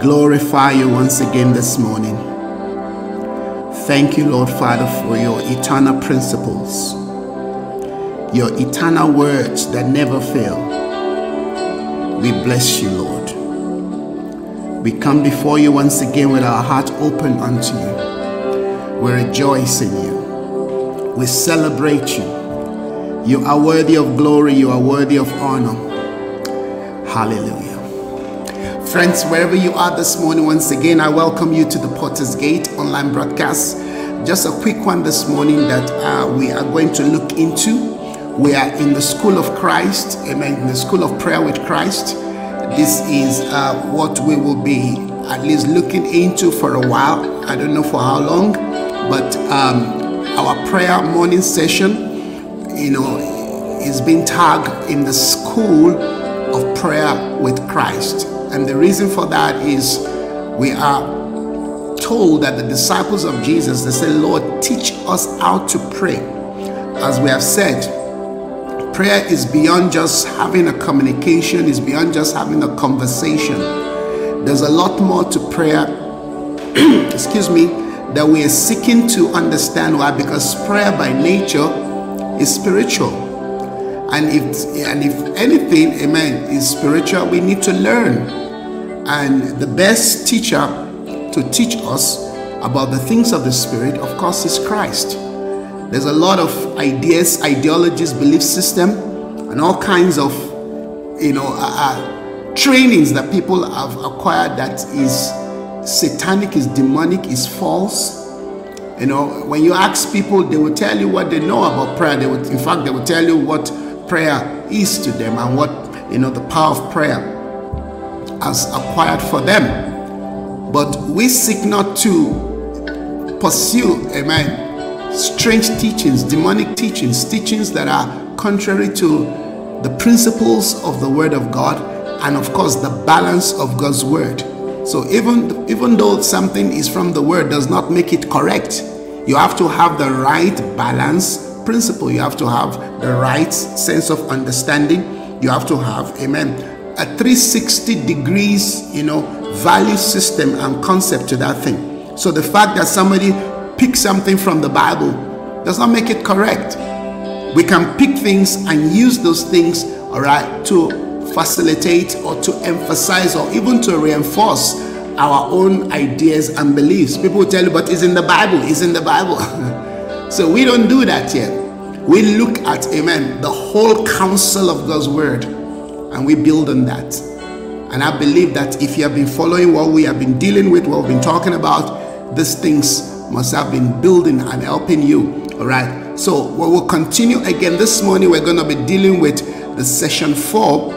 glorify you once again this morning. Thank you, Lord Father, for your eternal principles, your eternal words that never fail. We bless you, Lord. We come before you once again with our heart open unto you. We rejoice in you. We celebrate you. You are worthy of glory, you are worthy of honor. Hallelujah. Friends, wherever you are this morning, once again, I welcome you to the Portalsgate online broadcast. Just a quick one this morning that uh, we are going to look into. We are in the School of Christ, amen, in the School of Prayer with Christ. This is uh, what we will be at least looking into for a while. I don't know for how long, but um, our prayer morning session, you know, is being tagged in the School of Prayer with Christ. And the reason for that is we are told that the disciples of Jesus, they say, Lord, teach us how to pray. As we have said, prayer is beyond just having a communication, is beyond just having a conversation. There's a lot more to prayer, excuse me, that we are seeking to understand why because prayer by nature is spiritual. And if and if anything, amen, is spiritual, we need to learn. And the best teacher to teach us about the things of the spirit, of course, is Christ. There's a lot of ideas, ideologies, belief system, and all kinds of, you know, uh, uh, trainings that people have acquired that is satanic, is demonic, is false. You know, when you ask people, they will tell you what they know about prayer. They would, in fact, they will tell you what prayer is to them and what you know the power of prayer has acquired for them. But we seek not to pursue, amen, strange teachings, demonic teachings, teachings that are contrary to the principles of the Word of God and, of course, the balance of God's Word. So even even though something is from the Word, does not make it correct. You have to have the right balance principle. You have to have the right sense of understanding. You have to have, amen, a 360 degrees, you know, value system and concept to that thing. So the fact that somebody picks something from the Bible does not make it correct. We can pick things and use those things, all right, to facilitate or to emphasize or even to reinforce our own ideas and beliefs. People tell you, but it's in the Bible, it's in the Bible. so we don't do that yet. We look at, amen, the whole counsel of God's word and we build on that. And I believe that if you have been following what we have been dealing with, what we've been talking about, these things must have been building and helping you. All right. So we will continue again this morning. We're going to be dealing with the session four.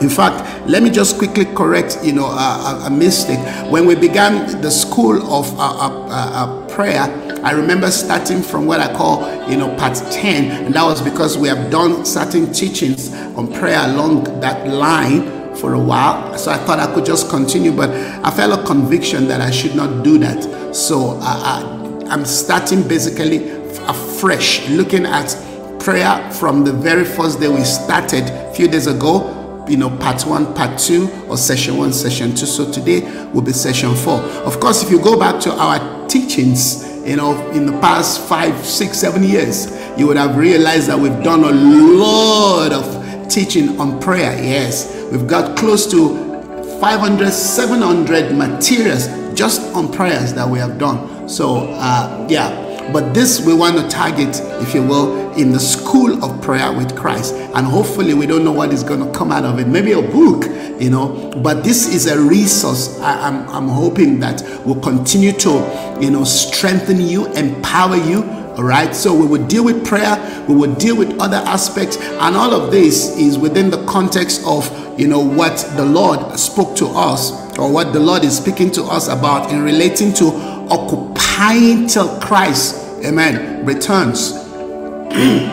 In fact, let me just quickly correct, you know, a, a mistake. When we began the school of uh, uh, uh, prayer, I remember starting from what I call, you know, part 10, and that was because we have done certain teachings on prayer along that line for a while. So I thought I could just continue, but I felt a conviction that I should not do that. So I, I'm starting basically afresh, looking at prayer from the very first day we started a few days ago you know, part one, part two, or session one, session two. So today will be session four. Of course, if you go back to our teachings, you know, in the past five, six, seven years, you would have realized that we've done a lot of teaching on prayer. Yes, we've got close to 500, 700 materials just on prayers that we have done. So, uh, yeah, but this we want to target, if you will, in the school of prayer with Christ. And hopefully, we don't know what is going to come out of it. Maybe a book, you know. But this is a resource. I, am I'm, I'm hoping that will continue to, you know, strengthen you, empower you. All right. So we will deal with prayer. We will deal with other aspects, and all of this is within the context of, you know, what the Lord spoke to us, or what the Lord is speaking to us about in relating to occupying till Christ, amen, returns. Hmm.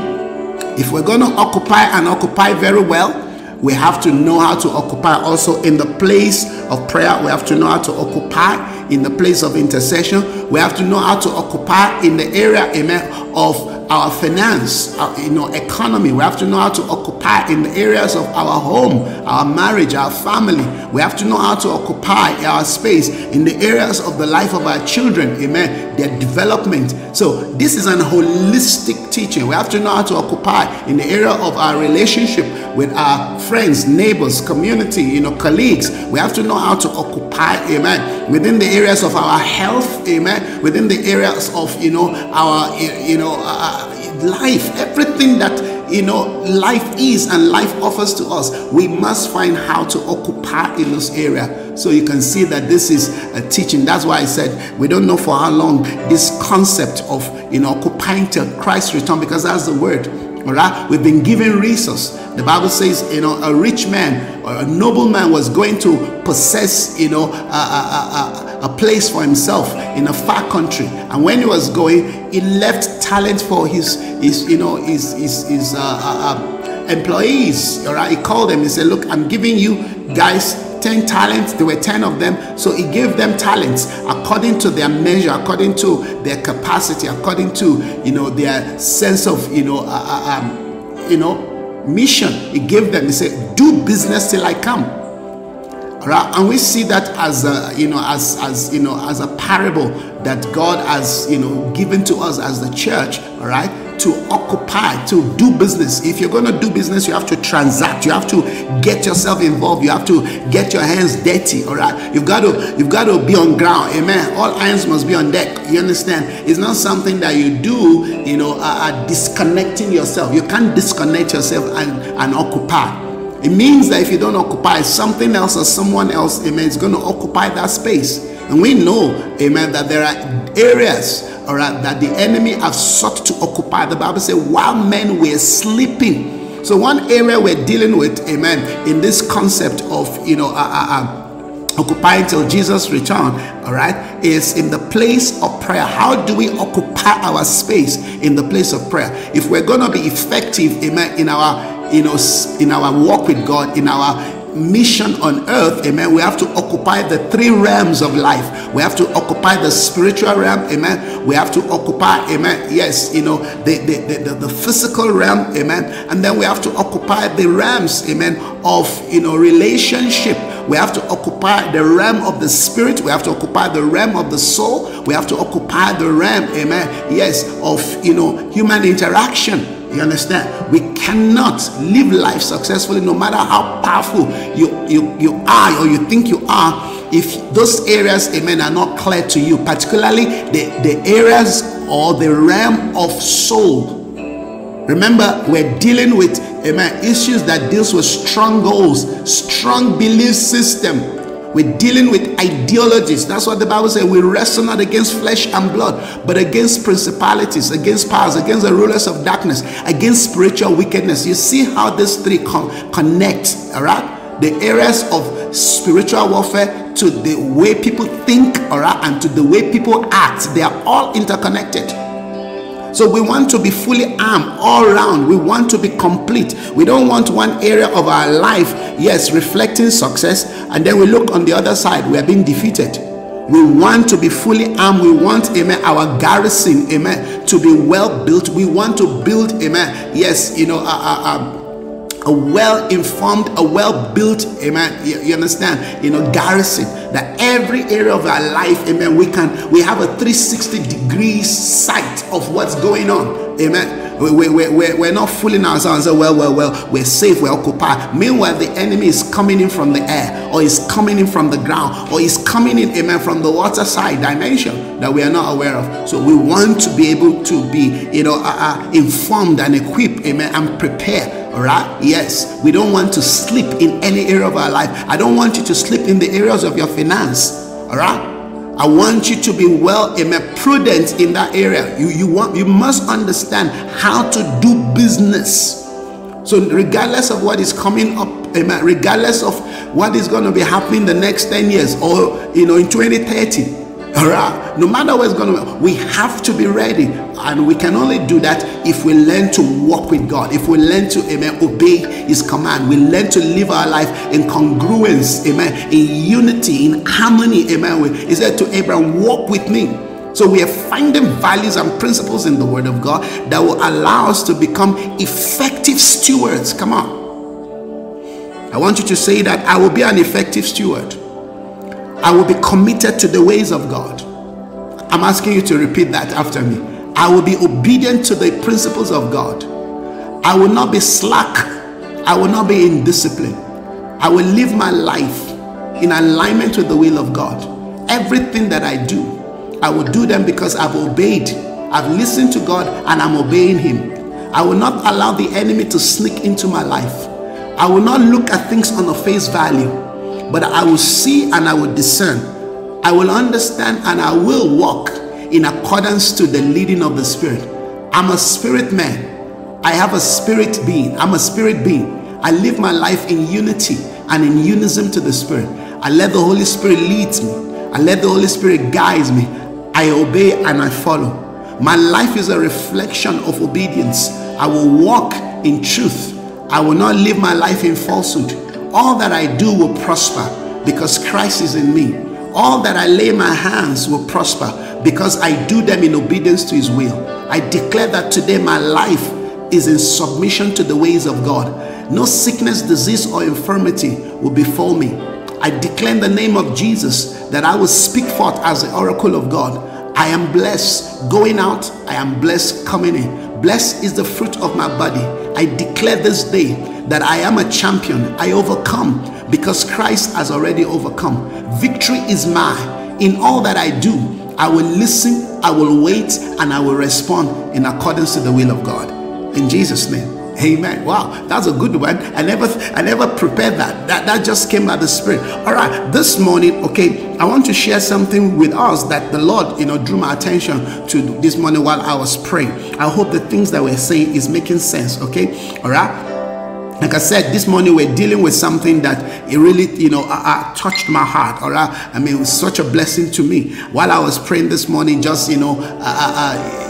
if we're going to occupy and occupy very well, we have to know how to occupy also in the place of prayer. We have to know how to occupy in the place of intercession. We have to know how to occupy in the area, amen, of our finance, our, you know, economy. We have to know how to occupy in the areas of our home, our marriage, our family. We have to know how to occupy our space in the areas of the life of our children, amen, their development. So this is an holistic teaching. We have to know how to occupy in the area of our relationship with our friends, neighbors, community, you know, colleagues. We have to know how to occupy, amen, within the areas of our health, amen, within the areas of, you know, our, you know, uh, life, everything that you know life is and life offers to us we must find how to occupy in this area. So you can see that this is a teaching. That's why i said we don't know for how long this concept of you know occupying till christ return because that's the word all right? We've been given resource. The bible says you know a rich man or a noble man was going to possess you know a, a, a, a place for himself in a far country. And when he was going he left talent for his his you know his his, his uh, uh, uh, employees. All right? He called them. He said look i'm giving you guys 10 talents there were 10 of them. So he gave them talents according to their measure according to their capacity according to you know their sense of you know uh, uh, um, you know mission. He gave them he said do business till i come. Right and we see that as a you know as as you know as a parable that god has you know given to us as the church all right to occupy, to do business. If you're going to do business, you have to transact. You have to get yourself involved. You have to get your hands dirty. All right. You've got to you've got to be on ground. Amen. All irons must be on deck. You understand? It's not something that you do. You know, uh, disconnecting yourself. You can't disconnect yourself and and occupy. It means that if you don't occupy, something else or someone else, amen, is going to occupy that space. And we know, amen, that there are areas all right, that the enemy have sought to occupy. The Bible says, while men were sleeping. So one area we're dealing with, amen, in this concept of, you know, uh, uh, uh, occupying till Jesus return, all right, is in the place of prayer. How do we occupy our space in the place of prayer? If we're going to be effective, amen, in our, you know, in our walk with God, in our mission on earth, amen, we have to occupy the three realms of life. We have to occupy the spiritual realm, amen. We have to occupy, amen, yes, you know, the, the, the, the, physical realm, amen. And then we have to occupy the realms, amen, of, you know, relationship. We have to occupy the realm of the spirit. We have to occupy the realm of the soul. We have to occupy the realm, amen, yes, of, you know, human interaction you understand? We cannot live life successfully no matter how powerful you, you, you are or you think you are if those areas, amen, are not clear to you, particularly the, the areas or the realm of soul. Remember, we're dealing with amen, issues that deals with strong goals, strong belief system, we're dealing with ideologies. That's what the Bible says. We wrestle not against flesh and blood, but against principalities, against powers, against the rulers of darkness, against spiritual wickedness. You see how these three con- connect, all right? The areas of spiritual warfare to the way people think, all right, and to the way people act. They are all interconnected. So we want to be fully armed all around. We want to be complete. We don't want one area of our life, yes, reflecting success, and then we look on the other side, we are being defeated. We want to be fully armed. We want, amen, our garrison, amen, to be well built. We want to build, amen, yes, you know, uh, uh, a well informed, a well built, amen. You, you, understand? You know, garrison that every area of our life, amen, we can, we have a 360 degrees sight of what's going on, amen. We, we, we, we're not fooling ourselves and say, well, well, well, we're safe, we're occupied. Meanwhile, the enemy is coming in from the air, or is coming in from the ground, or is coming in, amen, from the water side dimension that we are not aware of. So we want to be able to be, you know, uh, uh, informed and equipped, amen, and prepared all right yes we don't want to sleep in any area of our life i don't want you to sleep in the areas of your finance all right i want you to be well amen prudent in that area. You you want you must understand how to do business. So regardless of what is coming up regardless of what is going to be happening the next 10 years or you know in 2030 All right. No matter what's going on, we have to be ready. And we can only do that if we learn to walk with God. If we learn to, amen, obey His command. We learn to live our life in congruence, amen, in unity, in harmony, amen. He said to Abraham, walk with me. So we are finding values and principles in the Word of God that will allow us to become effective stewards. Come on. I want you to say that I will be an effective steward. I will be committed to the ways of God. I'm asking you to repeat that after me. I will be obedient to the principles of God. I will not be slack. I will not be indisciplined. I will live my life in alignment with the will of God. Everything that I do, I will do them because I've obeyed. I've listened to God and I'm obeying Him. I will not allow the enemy to sneak into my life. I will not look at things on a face value but I will see and I will discern. I will understand and I will walk in accordance to the leading of the Spirit. I'm a spirit man. I have a spirit being. I'm a spirit being. I live my life in unity and in unison to the Spirit. I let the Holy Spirit lead me. I let the Holy Spirit guide me. I obey and I follow. My life is a reflection of obedience. I will walk in truth. I will not live my life in falsehood. All that I do will prosper because Christ is in me. All that I lay my hands will prosper because I do them in obedience to His will. I declare that today my life is in submission to the ways of God. No sickness, disease, or infirmity will befall me. I declare in the name of Jesus that I will speak forth as the oracle of God. I am blessed going out, I am blessed coming in. Blessed is the fruit of my body. I declare this day that I am a champion. I overcome because Christ has already overcome. Victory is mine. In all that I do, I will listen, I will wait, and I will respond in accordance to the will of God. In Jesus' name. Amen. Wow, that's a good one. I never I never prepared that. That that just came by the spirit. All right, this morning, okay, I want to share something with us that the Lord, you know, drew my attention to this morning while I was praying. I hope the things that we're saying is making sense, okay? All right like I said, this morning we're dealing with something that it really, you know, uh, uh, touched my heart. All right, I mean, it was such a blessing to me while I was praying this morning. Just you know, uh, uh,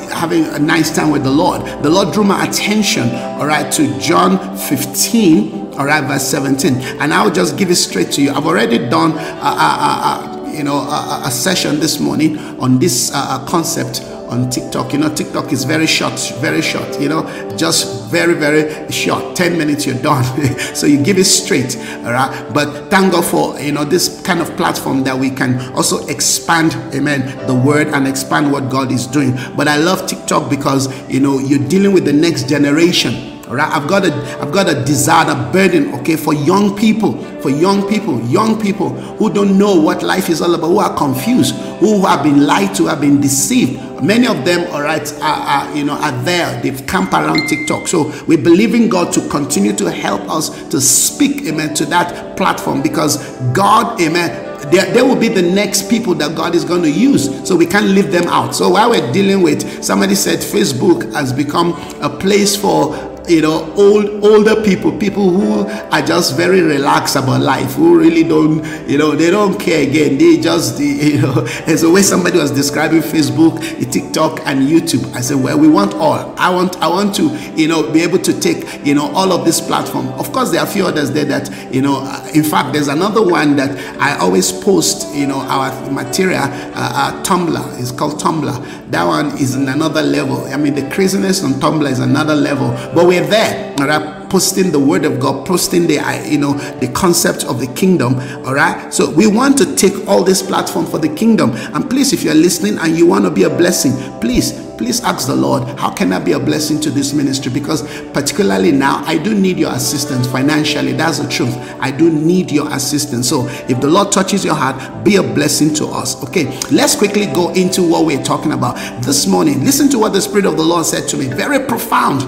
uh, having a nice time with the Lord. The Lord drew my attention. All right, to John 15. All right, verse 17, and I'll just give it straight to you. I've already done. Uh, you know, a, session this morning on this concept on TikTok. You know, TikTok is very short, very short, you know, just very, very short. 10 minutes, you're done. so you give it straight, all right? But thank God for, you know, this kind of platform that we can also expand, amen, the word and expand what God is doing. But I love TikTok because, you know, you're dealing with the next generation all right, I've got a I've got a desire, a burden, okay, for young people, for young people, young people who don't know what life is all about, who are confused, who have been lied to, have been deceived. Many of them, all right, are, are you know are there. They've camped around TikTok. So we believe in God to continue to help us to speak, amen, to that platform because God, amen, there, there will be the next people that God is going to use. So we can't leave them out. So while we're dealing with, somebody said Facebook has become a place for you know old older people people who are just very relaxed about life who really don't you know they don't care again. They just you know. As the way somebody was describing facebook tiktok and youtube i said well we want all. I want i want to you know be able to take you know all of this platform. Of course there are a few others there that you know uh, in fact there's another one that i always post you know our material uh, uh, tumblr. It's called tumblr. That one is in another level. I mean the craziness on tumblr is another level. But we're there, all right, posting the word of God, posting the uh, you know the concept of the kingdom. All right. So we want to take all this platform for the kingdom. And please, if you're listening and you want to be a blessing, please please ask the Lord, how can I be a blessing to this ministry? Because particularly now, I do need your assistance financially. That's the truth. I do need your assistance. So if the Lord touches your heart, be a blessing to us. Okay, let's quickly go into what we're talking about this morning. Listen to what the Spirit of the Lord said to me. Very profound.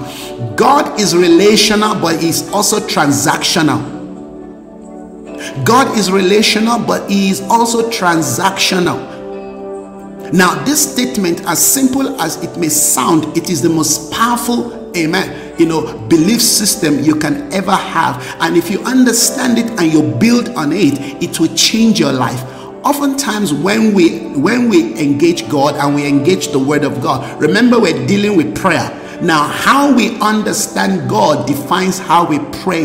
God is relational, but He's also transactional. God is relational, but He is also transactional. Now, this statement, as simple as it may sound, it is the most powerful, amen, you know, belief system you can ever have. And if you understand it and you build on it, it will change your life. oftentimes when we when we engage God and we engage the word of God, remember we're dealing with prayer. Now, how we understand God defines how we pray.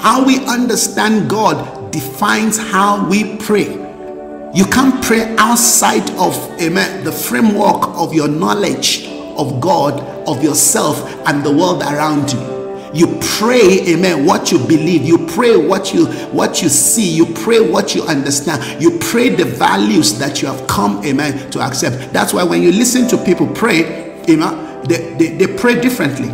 How we understand God defines how we pray. You can't pray outside of amen the framework of your knowledge of God, of yourself, and the world around you. You pray amen what you believe. You pray what you what you see. You pray what you understand. You pray the values that you have come amen to accept. That's why when you listen to people pray amen they, they, they pray differently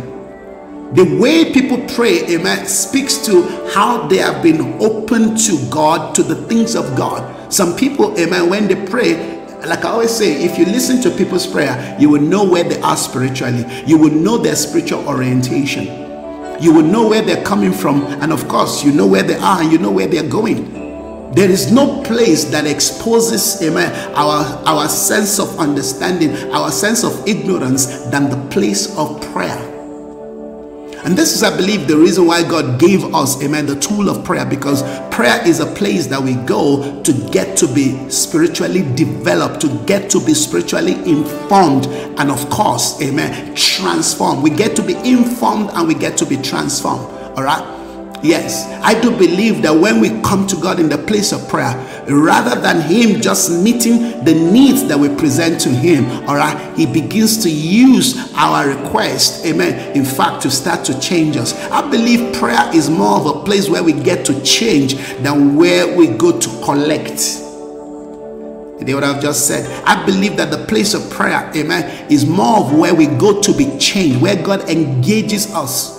the way people pray amen speaks to how they have been open to god to the things of god. Some people amen when they pray like I always say, if you listen to people's prayer, you will know where they are spiritually. You will know their spiritual orientation. You will know where they're coming from and of course you know where they are and you know where they're going. There is no place that exposes amen our our sense of understanding our sense of ignorance than the place of prayer and this is, I believe, the reason why God gave us, amen, the tool of prayer because prayer is a place that we go to get to be spiritually developed, to get to be spiritually informed, and of course, amen, transformed. We get to be informed and we get to be transformed. All right. Yes, I do believe that when we come to God in the place of prayer, rather than Him just meeting the needs that we present to Him, all right, He begins to use our request, amen, in fact, to start to change us. I believe prayer is more of a place where we get to change than where we go to collect. They would have just said, I believe that the place of prayer, amen, is more of where we go to be changed, where God engages us.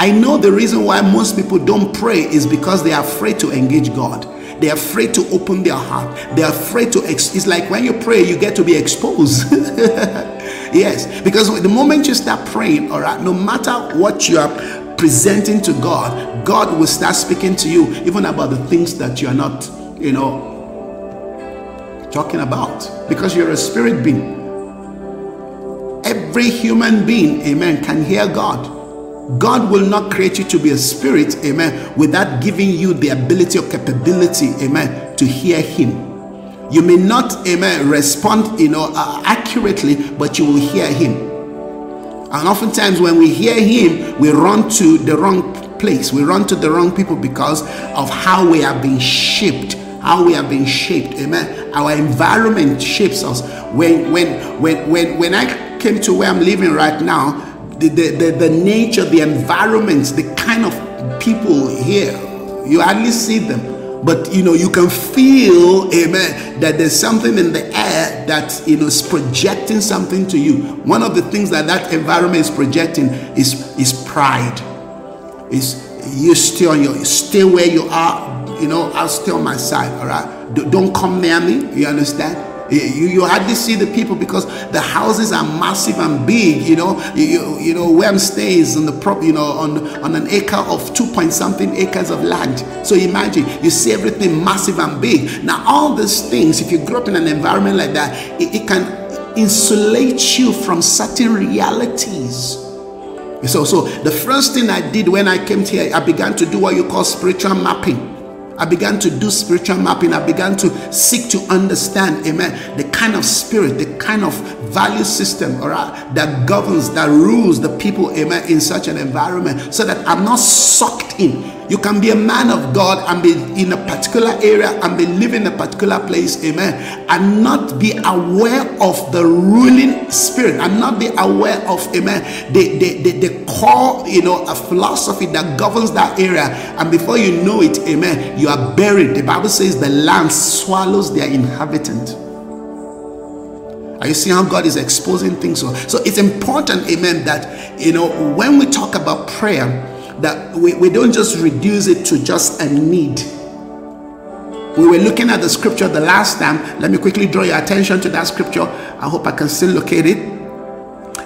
I know the reason why most people don't pray is because they are afraid to engage God. They're afraid to open their heart. They're afraid to. Ex- it's like when you pray, you get to be exposed. yes, because the moment you start praying, all right, no matter what you are presenting to God, God will start speaking to you even about the things that you are not, you know, talking about because you're a spirit being. Every human being, amen, can hear God. God will not create you to be a spirit, amen, without giving you the ability or capability, amen, to hear Him. You may not, amen, respond, you know, uh, accurately, but you will hear Him. And oftentimes, when we hear Him, we run to the wrong place. We run to the wrong people because of how we have been shaped. How we have been shaped, amen. Our environment shapes us. When when when when when I came to where I'm living right now, the, the, the, the nature, the environment, the kind of people here. You hardly see them. But you know you can feel amen that there's something in the air that you know is projecting something to you. One of the things that that environment is projecting is is pride. Is you stay on your stay where you are you know i'll stay on my side all right? Don't come near me you understand you, you hardly see the people because the houses are massive and big. You know, you, you, you know where I'm staying is on the prop, you know, on on an acre of two point something acres of land. So imagine you see everything massive and big. Now all these things, if you grow up in an environment like that, it, it can insulate you from certain realities. So, so the first thing I did when I came here, I began to do what you call spiritual mapping. I began to do spiritual mapping. I began to seek to understand, amen, the kind of spirit, the kind of value system, right, that governs, that rules the people, amen, in such an environment so that I'm not sucked in you can be a man of God and be in a particular area and be living in a particular place, amen, and not be aware of the ruling spirit and not be aware of, amen, the, the, the, the core, you know, a philosophy that governs that area. And before you know it, amen, you are buried. The Bible says the land swallows their inhabitant. Are you seeing how God is exposing things? So, so it's important, amen, that you know when we talk about prayer, that we, we don't just reduce it to just a need. We were looking at the scripture the last time. Let me quickly draw your attention to that scripture. I hope I can still locate it.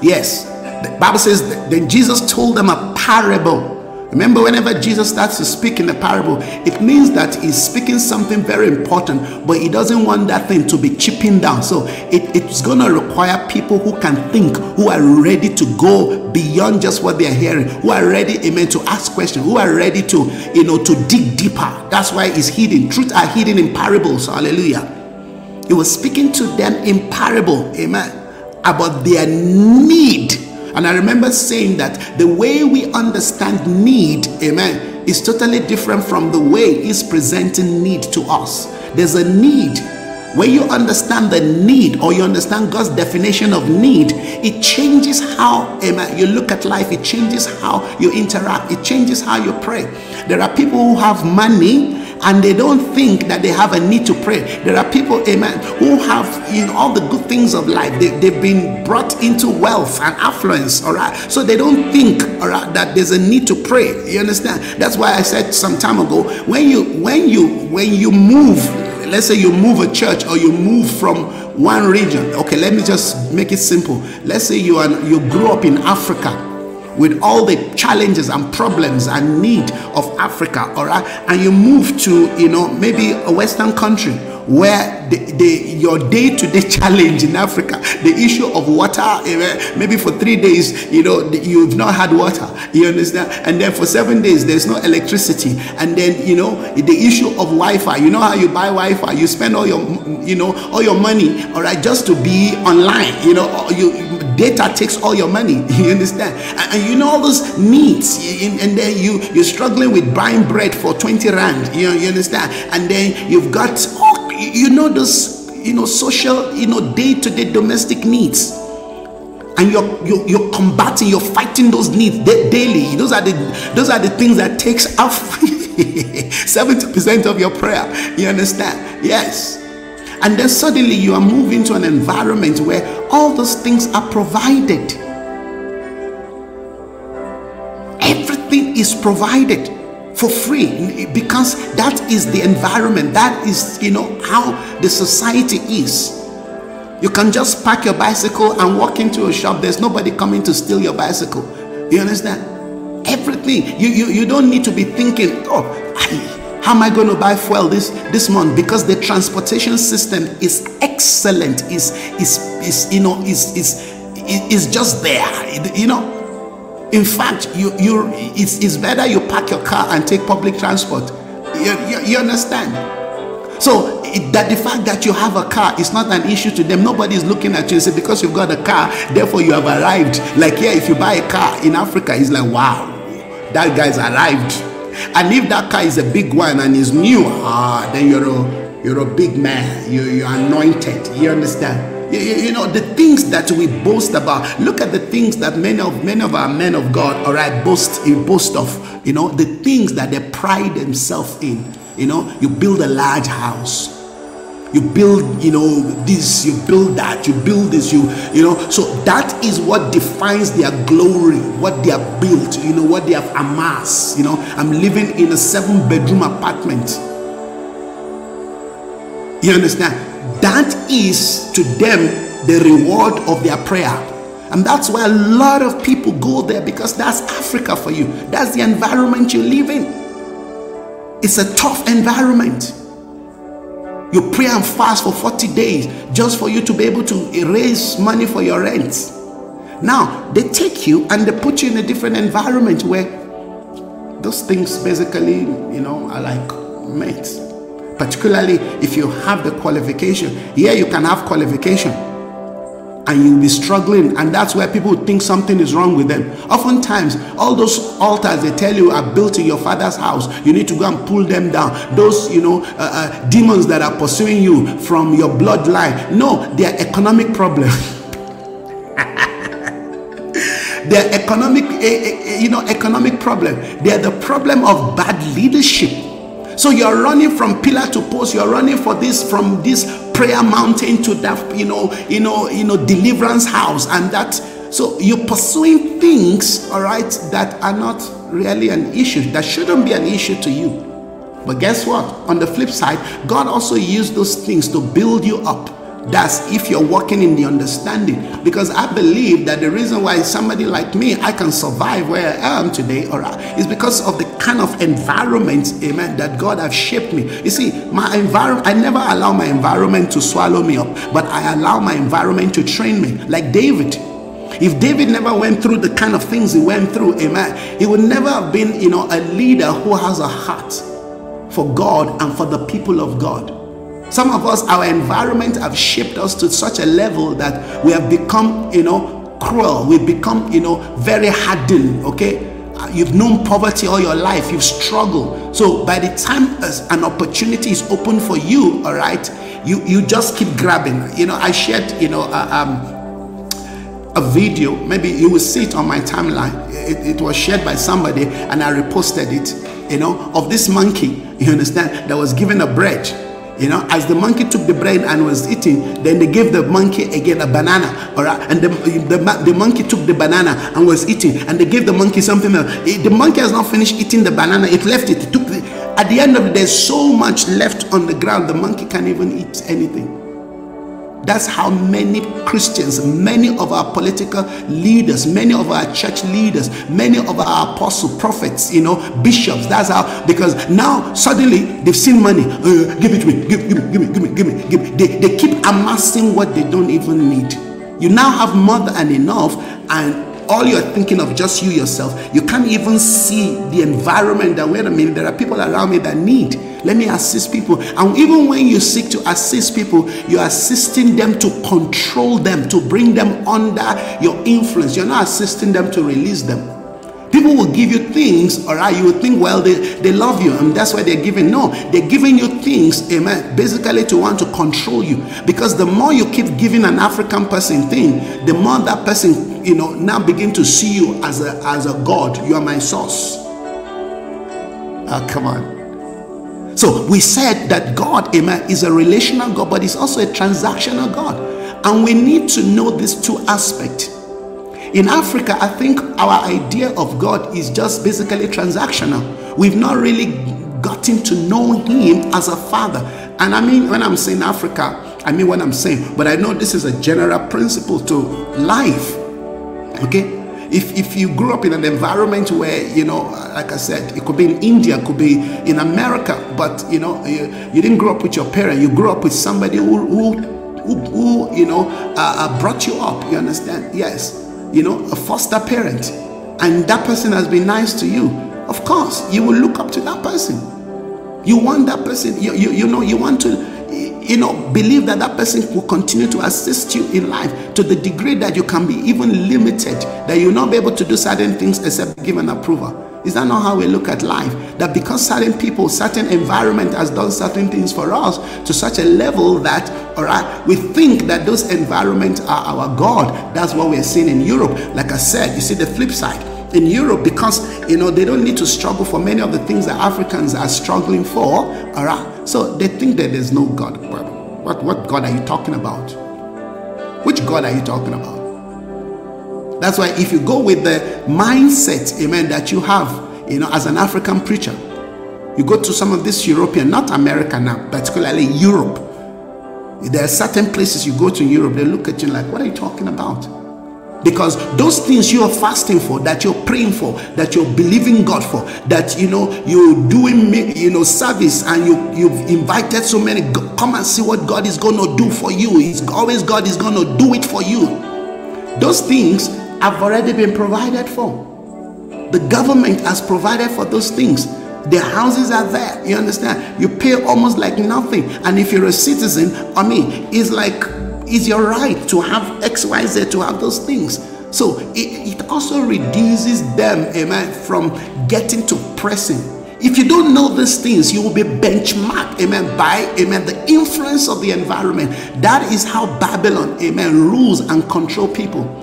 Yes, the Bible says, then Jesus told them a parable Remember, whenever Jesus starts to speak in a parable, it means that he's speaking something very important, but he doesn't want that thing to be chipping down. So it, it's going to require people who can think, who are ready to go beyond just what they're hearing, who are ready, amen, to ask questions, who are ready to, you know, to dig deeper. That's why it's hidden. Truth are hidden in parables. Hallelujah. He was speaking to them in parable, amen, about their need and I remember saying that the way we understand need, amen, is totally different from the way He's presenting need to us. There's a need. When you understand the need or you understand God's definition of need, it changes how amen, you look at life, it changes how you interact, it changes how you pray. There are people who have money and they don't think that they have a need to pray. There are people, amen, who have know, all the good things of life. They, they've been brought into wealth and affluence, all right? So they don't think, all right, that there's a need to pray. You understand? That's why I said some time ago, when you when you when you move, let's say you move a church or you move from one region. Okay, let me just make it simple. Let's say you are you grew up in Africa with all the challenges and problems and need of Africa, all right, and you move to, you know, maybe a Western country where the, the, your day-to-day challenge in Africa, the issue of water, eh, maybe for three days, you know, you've not had water, you understand? And then for seven days, there's no electricity. And then, you know, the issue of Wi-Fi, you know how you buy Wi-Fi, you spend all your, you know, all your money, all right, just to be online, you know, you data takes all your money, you understand? And, and you know all those needs, and then you, you're struggling with buying bread for 20 rand, you know, you understand? And then you've got you know those you know social you know day-to-day domestic needs. And you're, you're, you're combating you're fighting those needs daily. Those are the those are the things that takes up 70% of your prayer. You understand? Yes. And then suddenly you are moving to an environment where all those things are provided. Everything is provided for free. Because that is the environment. That is you know how the society is. You can just park your bicycle and walk into a shop. There's nobody coming to steal your bicycle. You understand? Everything. You you, you don't need to be thinking oh I, how am i going to buy fuel this this month? Because the transportation system is excellent. Is is is you know is is is just there. You know in fact, you, you, it's, it's better you park your car and take public transport. You, you, you understand? So it, that the fact that you have a car is not an issue to them. Nobody is looking at you and say because you've got a car, therefore you have arrived. Like yeah, if you buy a car in Africa, it's like wow, that guy's arrived. And if that car is a big one and is new, ah, then you're a you're a big man. You you're anointed. You understand? You, you, know, the things that we boast about. Look at the things that many of many of our men of God, all right, boast boast of. You know, the things that they pride themselves in. You know, you build a large house. You build, you know, this, you build that, you build this, you, you know. So that is what defines their glory, what they have built, you know, what they have amassed. You know, I'm living in a seven bedroom apartment. You understand? That is to them the reward of their prayer. And that's why a lot of people go there because that's Africa for you. That's the environment you live in. It's a tough environment. You pray and fast for 40 days just for you to be able to raise money for your rent. Now, they take you and they put you in a different environment where those things basically, you know, are like mates particularly if you have the qualification. Here you can have qualification and you'll be struggling, and that's where people think something is wrong with them. Oftentimes, all those altars they tell you are built in your father's house, you need to go and pull them down. Those, you know, uh, uh, demons that are pursuing you from your bloodline, no, they are economic problems. they are economic, eh, eh, eh, you know, economic problem. They are the problem of bad leadership so you're running from pillar to post. You're running for this from this prayer mountain to that, you know, you know, you know, deliverance house, and that. So you're pursuing things, all right, that are not really an issue. That shouldn't be an issue to you. But guess what? On the flip side, God also used those things to build you up That's if you're walking in the understanding. Because I believe that the reason why somebody like me, I can survive where I am today, or is because of the kind of environment, amen, that God has shaped me. You see, my environment, I never allow my environment to swallow me up, but I allow my environment to train me. Like David. If David never went through the kind of things he went through, amen, he would never have been, you know, a leader who has a heart for God and for the people of God. Some of us, our environment have shaped us to such a level that we have become, you know, cruel. We've become, you know, very hardened, okay? You've known poverty all your life, you've struggled. So by the time an opportunity is open for you, all right, you, you just keep grabbing. You know, I shared, you know, uh, um, a video, maybe you will see it on my timeline. It, it was shared by somebody and I reposted it, you know, of this monkey, you understand, that was given a bread you know, as the monkey took the bread and was eating, then they gave the monkey again a banana. All right, and the, the, the monkey took the banana and was eating, and they gave the monkey something else. The monkey has not finished eating the banana, it left it. It took the, at the end of it, there's so much left on the ground, the monkey can't even eat anything. That's how many Christians, many of our political leaders, many of our church leaders, many of our apostle prophets, you know, bishops. That's how, because now suddenly they've seen money. Uh, give it to me, give, give me, give me, give me, give me, give me. They, they keep amassing what they don't even need. You now have more than enough, and all you're thinking of just you yourself. You can't even see the environment that, wait a minute, there are people around me that need. Let me assist people. And even when you seek to assist people, you're assisting them to control them, to bring them under your influence. You're not assisting them to release them. People will give you things, all right, you will think, well, they, they love you, and that's why they're giving. No, they're giving you things, amen, basically to want to control you. Because the more you keep giving an African person thing, the more that person, you know, now begin to see you as a, as a God. You are my source. Ah, come on. So we said that God, amen, is a relational God, but He's also a transactional God. And we need to know these two aspects. In Africa, I think our idea of God is just basically transactional. We've not really gotten to know Him as a father. And I mean, when I'm saying Africa, I mean what I'm saying, but I know this is a general principle to life. Okay? If, if you grew up in an environment where, you know, like I said, it could be in India, it could be in America, but, you know, you, you didn't grow up with your parent, you grew up with somebody who, who, who, who you know, uh, uh, brought you up, you understand? Yes you know, a foster parent, and that person has been nice to you, of course, you will look up to that person. You want that person, you, you, you know, you want to, you know, believe that that person will continue to assist you in life to the degree that you can be even limited, that you'll not be able to do certain things except given approval. Is that not how we look at life? That because certain people, certain environment has done certain things for us to such a level that, all right, we think that those environments are our God. That's what we're seeing in Europe. Like I said, you see the flip side. In Europe, because you know they don't need to struggle for many of the things that Africans are struggling for, all right. So they think that there's no God. What what God are you talking about? Which God are you talking about? That's why if you go with the mindset, amen, that you have, you know, as an African preacher, you go to some of this European, not America now, particularly Europe. There are certain places you go to in Europe, they look at you like, what are you talking about? Because those things you are fasting for, that you're praying for, that you're believing God for, that you know you're doing you know service and you you've invited so many come and see what God is going to do for you. It's always God is going to do it for you. Those things have already been provided for. The government has provided for those things. The houses are there. You understand? You pay almost like nothing. And if you're a citizen, I mean, it's like it's your right to have X, Y, Z, to have those things. So it, it also reduces them, amen, from getting to pressing. If you don't know these things, you will be benchmarked, amen, by, amen, the influence of the environment. That is how Babylon, amen, rules and control people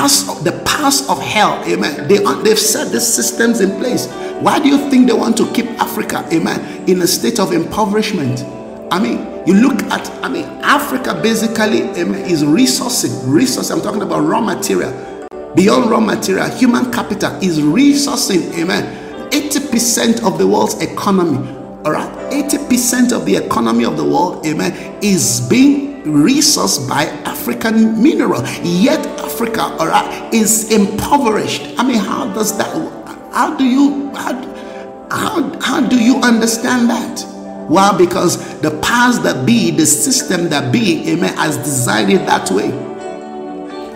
pass the pass of hell. Amen. They they've set the systems in place. Why do you think they want to keep africa amen in a state of impoverishment? I mean you look at i mean africa basically amen, is resourcing resource i'm talking about raw material. Beyond raw material human capital is resourcing amen 80% of the world's economy. All right 80% of the economy of the world, amen, is being resourced by African mineral. Yet Africa, is impoverished. I mean, how does that? How do you how, how, how do you understand that? Why? Because the powers that be, the system that be, amen, has designed it that way.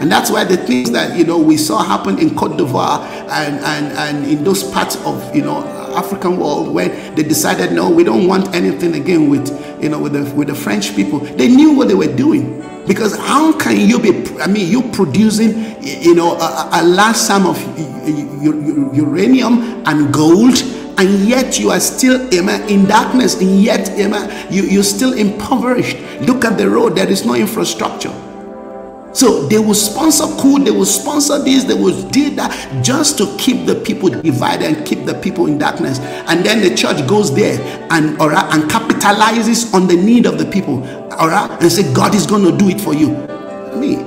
And that's why the things that you know we saw happen in Cote d'Ivoire and, and, and in those parts of you know African world where they decided no, we don't want anything again with you know with the with the French people. They knew what they were doing. Because how can you be, I mean, you producing, you know, a, a large sum of uranium and gold and yet you are still amen, in darkness, and yet amen, you, you're still impoverished. Look at the road, there is no infrastructure. So they will sponsor coup, they will sponsor this, they will do that just to keep the people divided and keep the people in darkness. And then the church goes there and all right, and capitalizes on the need of the people, all right, and say God is going to do it for you. I mean,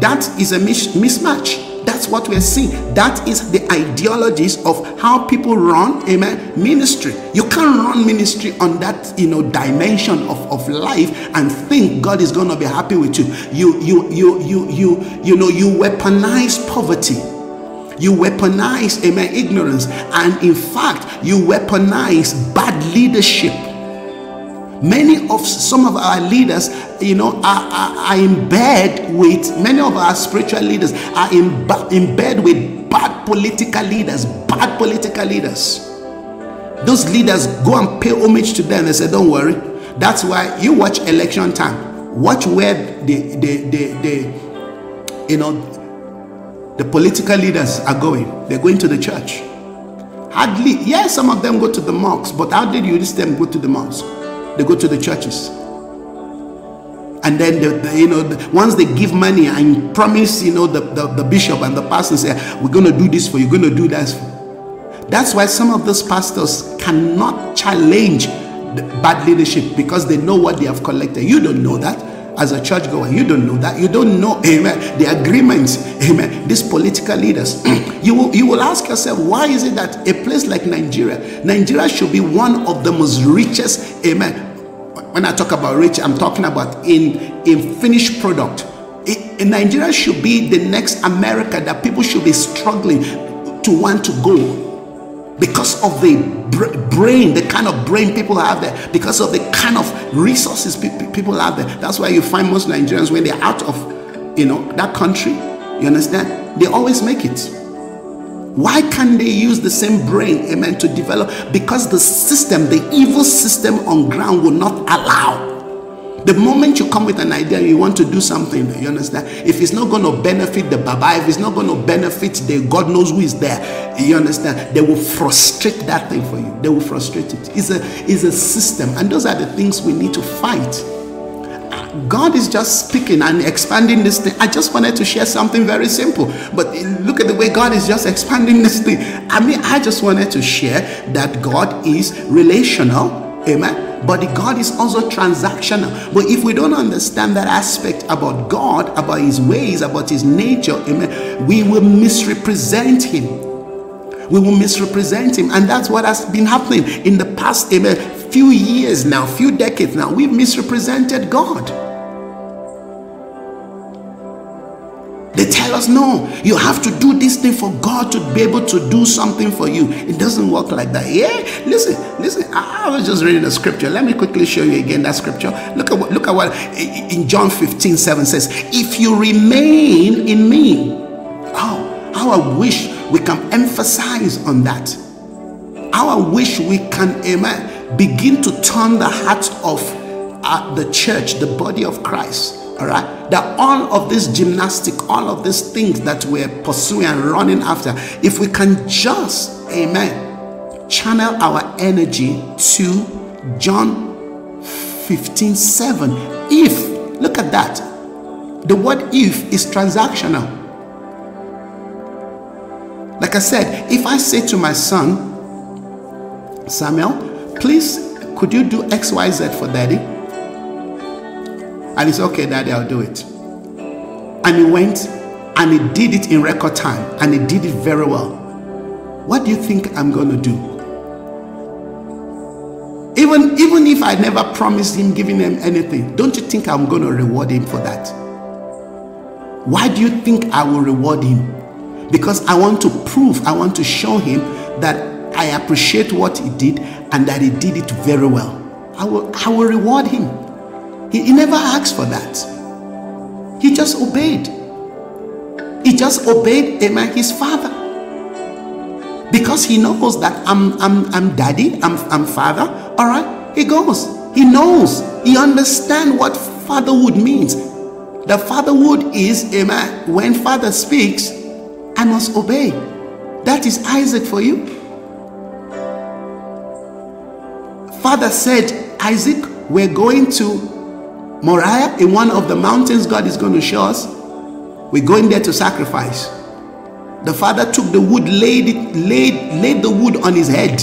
that is a mismatch. That's what we're seeing. That is the ideologies of how people run, amen, ministry. You can't run ministry on that, you know, dimension of, of life and think God is going to be happy with you. You, you, you, you, you, you know, you weaponize poverty. You weaponize, amen, ignorance. And in fact, you weaponize bad leadership Many of some of our leaders, you know, are, are, are in bed with many of our spiritual leaders are in, in bed with bad political leaders, bad political leaders. Those leaders go and pay homage to them and say, Don't worry. That's why you watch election time. Watch where the the the, the you know the political leaders are going. They're going to the church. Hardly, yes, some of them go to the mosques, but how did you see them go to the mosque? They go to the churches. And then the, the, you know once they give money and promise you know the, the, the bishop and the pastor say we're going to do this for you going to do that that's why some of those pastors cannot challenge bad leadership because they know what they have collected. You don't know that as a church goer you don't know that you don't know amen the agreements amen these political leaders you will you will ask yourself why is it that a place like nigeria nigeria should be one of the most richest amen when I talk about rich, I'm talking about in, in finished product. in Nigeria should be the next America that people should be struggling to want to go because of the brain, the kind of brain people have there, because of the kind of resources people have there. That's why you find most Nigerians when they're out of, you know, that country. You understand? They always make it. Why can't they use the same brain, amen, to develop? Because the system, the evil system on ground will not allow. The moment you come with an idea, you want to do something, you understand? If it's not going to benefit the Baba, if it's not going to benefit the God knows who is there, you understand? They will frustrate that thing for you. They will frustrate it. It's a, it's a system. And those are the things we need to fight. God is just speaking and expanding this thing. I just wanted to share something very simple. But look at the way God is just expanding this thing. I mean, I just wanted to share that God is relational. Amen. But God is also transactional. But if we don't understand that aspect about God, about His ways, about His nature, amen, we will misrepresent Him we will misrepresent him and that's what has been happening in the past amen few years now few decades now we've misrepresented god They tell us, no, you have to do this thing for God to be able to do something for you. It doesn't work like that. Yeah, listen, listen. I was just reading the scripture. Let me quickly show you again that scripture. Look at what, look at what in John 15 7 says. If you remain in me, oh, how I wish we can emphasize on that. How I wish we can, amen, begin to turn the hearts of uh, the church, the body of Christ all right that all of this gymnastic all of these things that we're pursuing and running after if we can just amen channel our energy to john 15 7 if look at that. The word if is transactional. Like i said if i say to my son samuel please could you do xyz for daddy and he said, Okay, daddy, I'll do it. And he went and he did it in record time and he did it very well. What do you think I'm going to do? Even, even if I never promised him giving him anything, don't you think I'm going to reward him for that? Why do you think I will reward him? Because I want to prove, I want to show him that I appreciate what he did and that he did it very well. I will, I will reward him. He, he never asked for that. He just obeyed. He just obeyed amen, his father. Because he knows that I'm, I'm, I'm daddy, I'm, I'm father. All right, he goes. He knows. He understands what fatherhood means. The fatherhood is, amen, when father speaks, I must obey. That is Isaac for you. Father said, Isaac, we're going to Moriah in one of the mountains God is going to show us. We're going there to sacrifice. The father took the wood, laid it, laid, laid the wood on his head.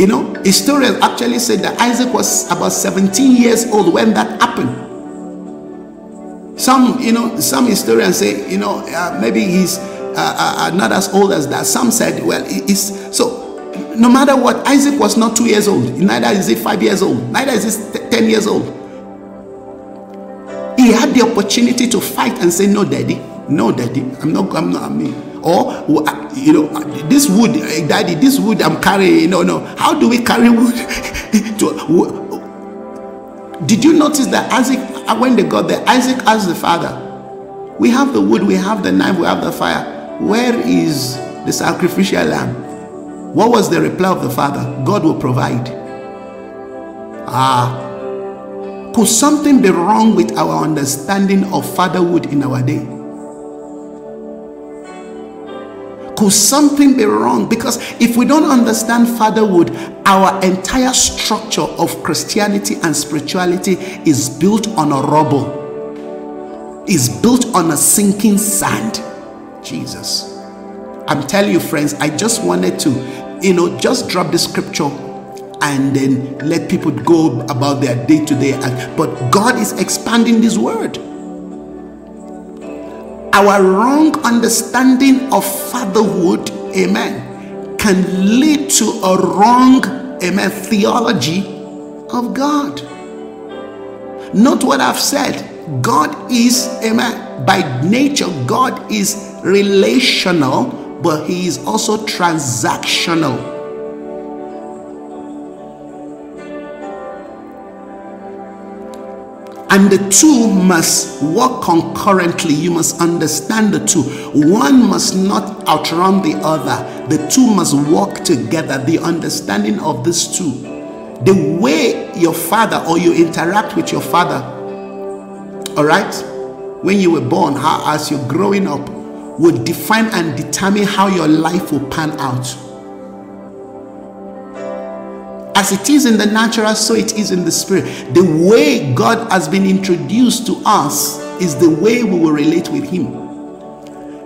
You know, historians actually said that Isaac was about 17 years old when that happened. Some, you know, some historians say, you know, uh, maybe he's uh, uh, uh not as old as that. Some said, well, he's so. No matter what, Isaac was not two years old. Neither is he five years old. Neither is he ten years old. He had the opportunity to fight and say, "No, daddy, no, daddy, I'm not. I'm not. Mean, or you know, this wood, eh, daddy, this wood I'm carrying. No, no. How do we carry wood? to, did you notice that Isaac, uh, when they got there, Isaac asked the father, "We have the wood, we have the knife, we have the fire. Where is the sacrificial lamb?" What was the reply of the father? God will provide. Ah, could something be wrong with our understanding of fatherhood in our day? could something be wrong? Because if we don't understand fatherhood, our entire structure of Christianity and spirituality is built on a rubble, is built on a sinking sand. Jesus. I'm telling you, friends, I just wanted to, you know, just drop the scripture and then let people go about their day to day. But God is expanding this word our wrong understanding of fatherhood, amen, can lead to a wrong, amen, theology of God. Note what I've said. God is, amen, by nature, God is relational, but He is also transactional. and the two must work concurrently. You must understand the two. One must not outrun the other. The two must work together. The understanding of these two. The way your father or you interact with your father, all right, when you were born, how as you're growing up, will define and determine how your life will pan out. As it is in the natural, so it is in the spirit. The way God has been introduced to us is the way we will relate with Him.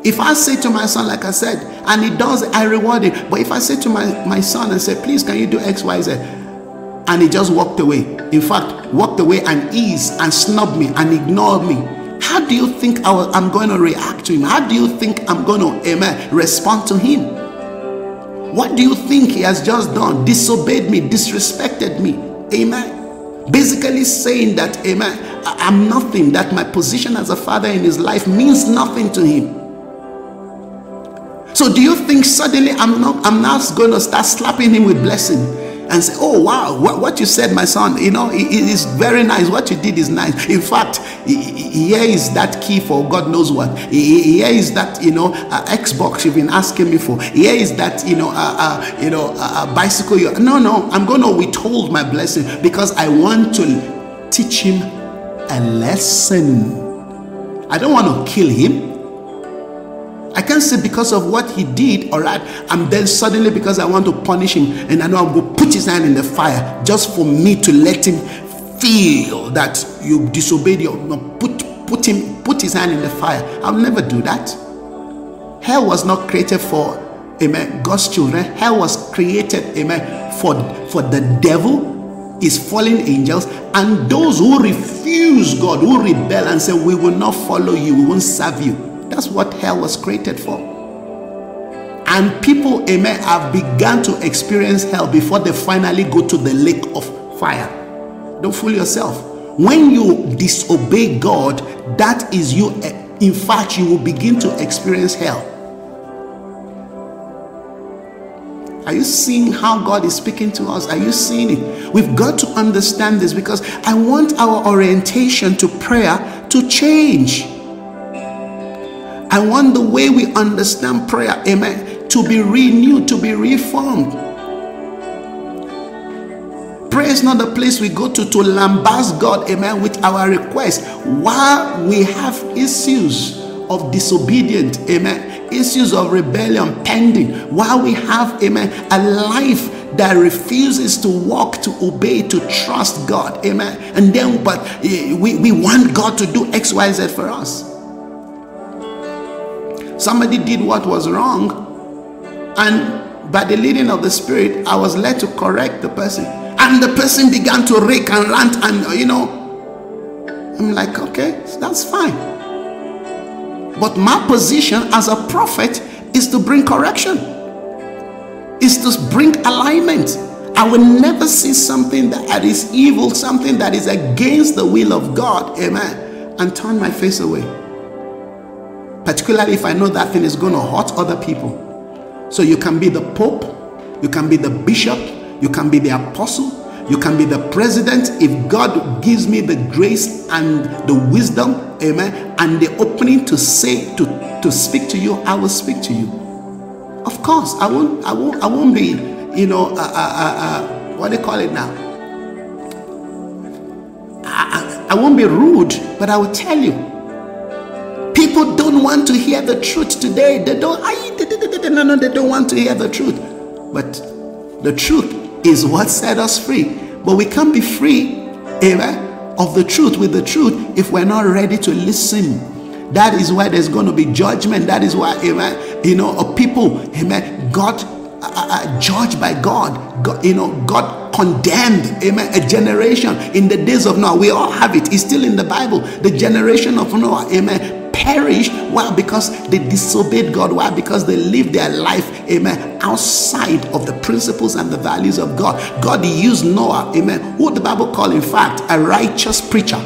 If I say to my son, like I said, and he does, I reward him. But if I say to my, my son and say, please, can you do X, Y, Z? And he just walked away. In fact, walked away and ease and snub me and ignored me. How do you think I am going to react to him? How do you think I'm going to amen, respond to him? What do you think he has just done? Disobeyed me, disrespected me. Amen. Basically saying that, amen, I'm nothing, that my position as a father in his life means nothing to him. So do you think suddenly I'm not I'm not going to start slapping him with blessing? And say, Oh, wow, what, what you said, my son, you know, it, it is very nice. What you did is nice. In fact, here is that key for God knows what. Here is that, you know, uh, Xbox you've been asking me for. Here is that, you know, uh, uh, you know, uh, bicycle. You, no, no, I'm going to withhold my blessing because I want to teach him a lesson. I don't want to kill him. I can't say because of what he did, all right, and then suddenly because I want to punish him and I know I'm going to put his hand in the fire just for me to let him feel that you disobeyed your put put him put his hand in the fire. I'll never do that. Hell was not created for amen God's children. Hell was created, amen, for for the devil, his fallen angels, and those who refuse God, who rebel and say, We will not follow you, we won't serve you. That's what hell was created for. And people, amen, have begun to experience hell before they finally go to the lake of fire. Don't fool yourself. When you disobey God, that is you. Eh, in fact, you will begin to experience hell. Are you seeing how God is speaking to us? Are you seeing it? We've got to understand this because I want our orientation to prayer to change. I want the way we understand prayer, amen, to be renewed, to be reformed. Prayer is not a place we go to to lambast God, amen, with our requests while we have issues of disobedience, amen issues of rebellion pending, while we have, amen, a life that refuses to walk, to obey, to trust God, amen. And then, but eh, we, we want God to do X, Y, Z for us. Somebody did what was wrong, and by the leading of the Spirit, I was led to correct the person. And the person began to rake and rant, and you know, I'm like, okay, that's fine. But my position as a prophet is to bring correction, is to bring alignment. I will never see something that is evil, something that is against the will of God, amen, and turn my face away. Particularly if I know that thing is going to hurt other people. So you can be the Pope, you can be the Bishop, you can be the Apostle, you can be the president if God gives me the grace and the wisdom, amen, and the opening to say to to speak to you. I will speak to you. Of course, I won't. I won't. I won't be. You know, uh, uh, uh, uh what do you call it now? I, I, I won't be rude, but I will tell you. People don't want to hear the truth today. They don't. No, no, they don't want to hear the truth. But the truth is what set us free. But we can't be free, amen, of the truth with the truth if we're not ready to listen. That is why there's going to be judgment. That is why, amen, you know, a people, amen, God uh, uh, uh, judged by God, God, you know, God condemned, amen, a generation in the days of Noah. We all have it, it's still in the Bible. The generation of Noah, amen, perished. Why? Because they disobeyed God. Why? Because they lived their life, amen, outside of the principles and the values of God. God used Noah, amen, who the Bible called, in fact, a righteous preacher.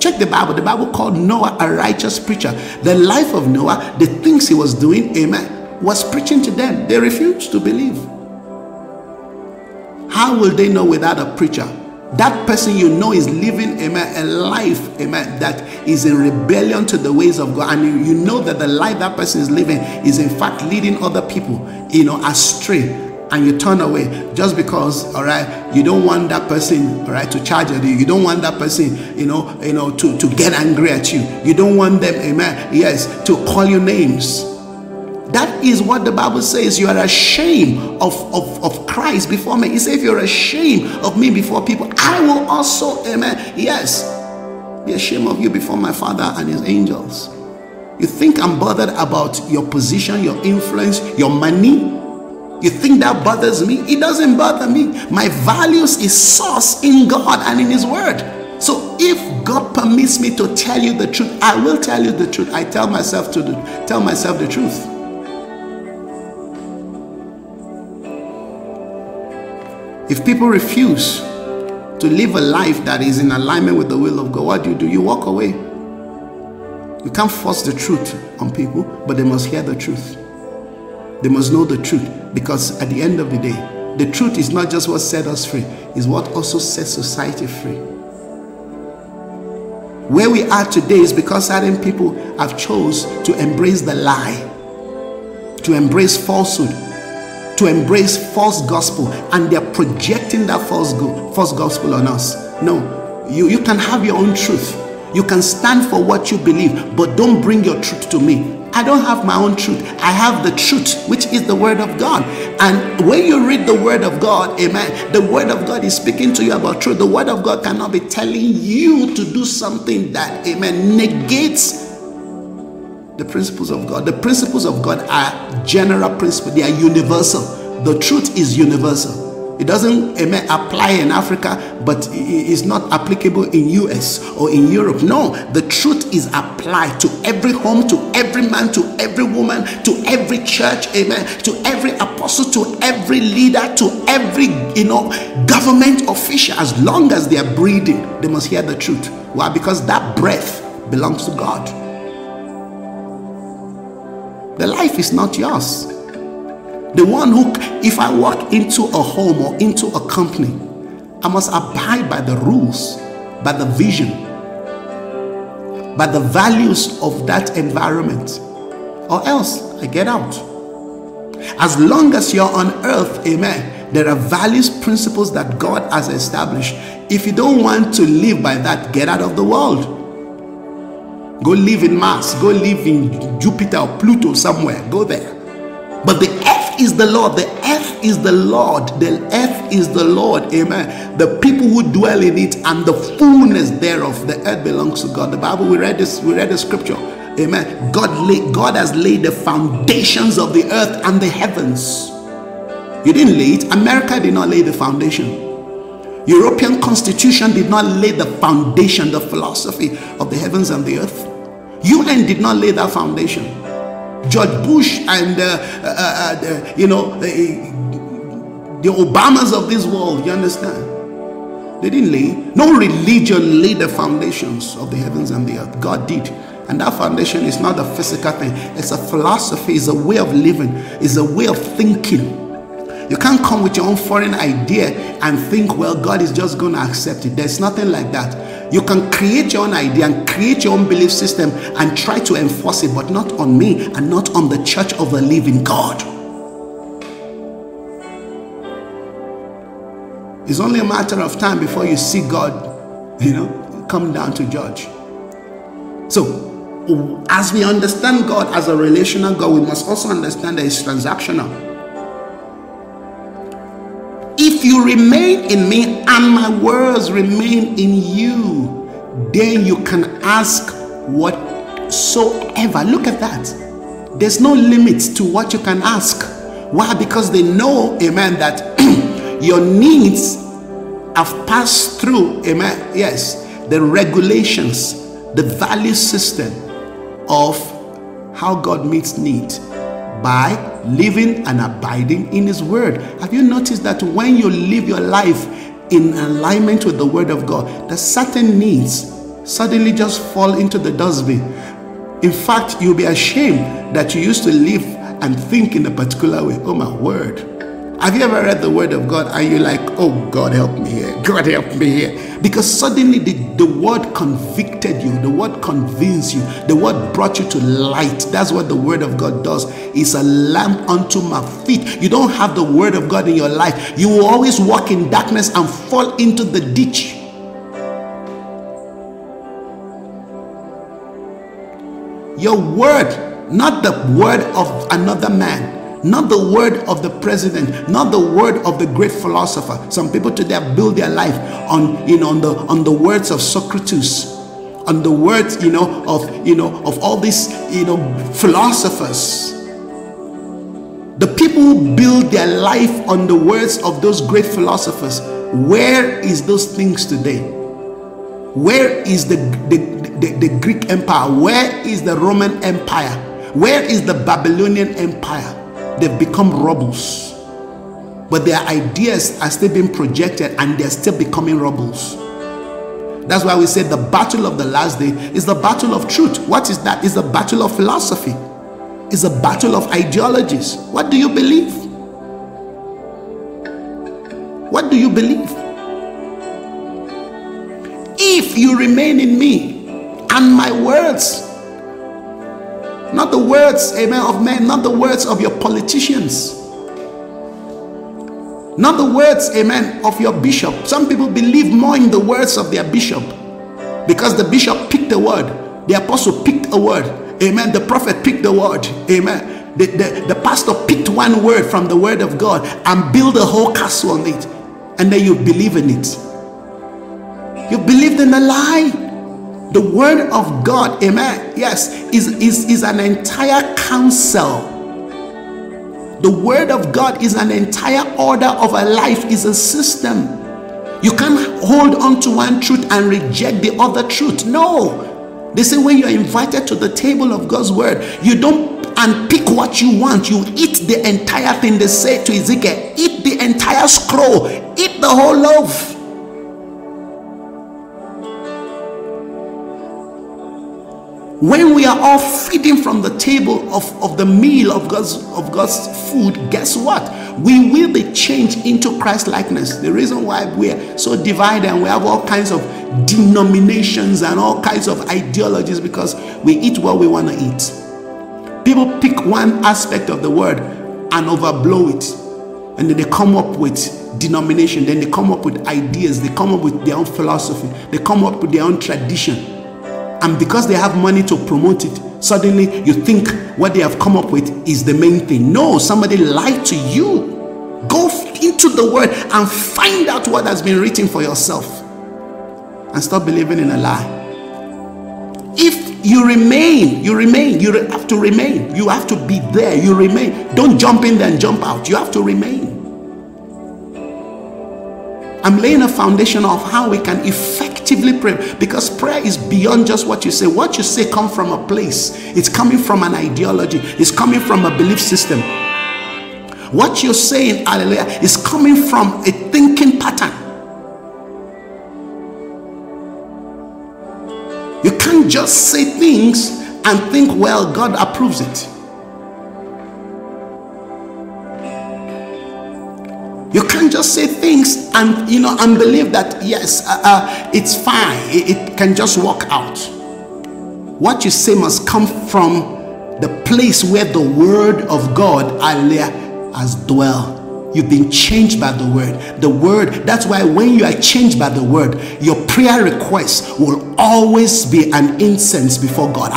Check the Bible. The Bible called Noah a righteous preacher. The life of Noah, the things he was doing, amen, was preaching to them. They refused to believe. How will they know without a preacher? That person you know is living amen, a life amen, that is in rebellion to the ways of God, and you, know that the life that person is living is in fact leading other people you know astray. And you turn away just because all right you don't want that person all right to charge at you. You don't want that person you know you know to to get angry at you. You don't want them amen yes to call you names that is what the Bible says. You are ashamed of, of, of Christ before me. He said, if you're ashamed of me before people, I will also, amen, yes, be ashamed of you before my Father and his angels. You think I'm bothered about your position, your influence, your money? You think that bothers me? It doesn't bother me. My values is source in God and in his word. So if God permits me to tell you the truth, I will tell you the truth. I tell myself to tell myself the truth. If people refuse to live a life that is in alignment with the will of God, what do you do? You walk away. You can't force the truth on people, but they must hear the truth. They must know the truth because at the end of the day, the truth is not just what set us free, it's what also sets society free. Where we are today is because certain people have chose to embrace the lie, to embrace falsehood, to embrace false gospel and they're projecting that false, go- false gospel on us. No, you, you can have your own truth. You can stand for what you believe, but don't bring your truth to me. I don't have my own truth. I have the truth, which is the word of God. And when you read the word of God, amen, the word of God is speaking to you about truth. The word of God cannot be telling you to do something that, amen, negates the principles of God. The principles of God are general principles, they are universal. The truth is universal. It doesn't amen, apply in Africa, but it's not applicable in US or in Europe. No, the truth is applied to every home, to every man, to every woman, to every church, amen, to every apostle, to every leader, to every you know government official. As long as they are breathing, they must hear the truth. Why? Because that breath belongs to God. The life is not yours. The one who, if I walk into a home or into a company, I must abide by the rules, by the vision, by the values of that environment, or else I get out. As long as you're on earth, amen, there are values, principles that God has established. If you don't want to live by that, get out of the world. Go live in Mars, go live in Jupiter or Pluto somewhere, go there. But the earth is the Lord. The earth is the Lord. The earth is the Lord. Amen. The people who dwell in it and the fullness thereof. The earth belongs to God. The Bible, we read this, we read the scripture. Amen. God laid, God has laid the foundations of the earth and the heavens. You didn't lay it. America did not lay the foundation. European constitution did not lay the foundation, the philosophy of the heavens and the earth. UN did not lay that foundation. George Bush and uh, uh, uh, the, you know the Obamas of this world. You understand? They didn't lay. No religion laid the foundations of the heavens and the earth. God did. And that foundation is not a physical thing. It's a philosophy. It's a way of living. It's a way of thinking. You can't come with your own foreign idea and think, well, God is just going to accept it. There's nothing like that. You can create your own idea and create your own belief system and try to enforce it, but not on me and not on the church of the living God. It's only a matter of time before you see God, you know, come down to judge. So, as we understand God as a relational God, we must also understand that He's transactional. If you remain in me and my words remain in you, then you can ask whatsoever. Look at that. There's no limit to what you can ask. Why? Because they know, amen, that your needs have passed through, amen, yes, the regulations, the value system of how God meets need by living and abiding in His Word. Have you noticed that when you live your life in alignment with the Word of God, the certain needs suddenly just fall into the dustbin? In fact, you'll be ashamed that you used to live and think in a particular way. Oh, my word. Have you ever read the word of God and you're like, oh, God help me here, God help me here? Because suddenly the, the word convicted you, the word convinced you, the word brought you to light. That's what the word of God does. It's a lamp unto my feet. You don't have the word of God in your life. You will always walk in darkness and fall into the ditch. Your word, not the word of another man not the word of the president, not the word of the great philosopher. Some people today built their life on you know on the on the words of Socrates, on the words you know of you know of all these you know philosophers. The people who build their life on the words of those great philosophers, where is those things today? Where is the, the, the, the Greek Empire? Where is the Roman Empire? Where is the Babylonian Empire? They've become rebels. But their ideas are still being projected and they're still becoming rebels. That's why we say the battle of the last day is the battle of truth. What is that? It's a battle of philosophy. It's a battle of ideologies. What do you believe? What do you believe? If you remain in me and my words not the words, amen, of men, not the words of your politicians. Not the words, amen, of your bishop. Some people believe more in the words of their bishop because the bishop picked a word, the apostle picked a word, amen, the prophet picked a word, amen. The, the, the pastor picked one word from the word of God and built a whole castle on it, and then you believe in it. You believed in a lie. The word of God, amen. Yes, is, is, is an entire counsel. The Word of God is an entire order of a life, is a system. You can't hold on to one truth and reject the other truth. No. They say when you're invited to the table of God's Word, you don't and pick what you want. You eat the entire thing. They say to Ezekiel, eat the entire scroll, eat the whole loaf. When we are all feeding from the table of, of the meal of God's of God's food, guess what? We will be changed into Christ likeness. The reason why we're so divided and we have all kinds of denominations and all kinds of ideologies because we eat what we want to eat. People pick one aspect of the word and overblow it. And then they come up with denomination, then they come up with ideas, they come up with their own philosophy, they come up with their own tradition and because they have money to promote it, suddenly you think what they have come up with is the main thing. No, somebody lied to you. Go into the word and find out what has been written for yourself and stop believing in a lie. If you remain, you remain, you have to remain. You have to be there, you remain. Don't jump in there and jump out. You have to remain. I'm laying a foundation of how we can effectively pray because prayer is beyond just what you say. What you say comes from a place, it's coming from an ideology, it's coming from a belief system. What you're saying, hallelujah, is coming from a thinking pattern. You can't just say things and think, well, God approves it. You can't just say things and you know and believe that yes, uh, uh, it's fine. It, it, can just work out. What you say must come from the place where the word of God has dwelt. You've been changed by the word. The word, that's why when you are changed by the word, your prayer request will always be an incense before God.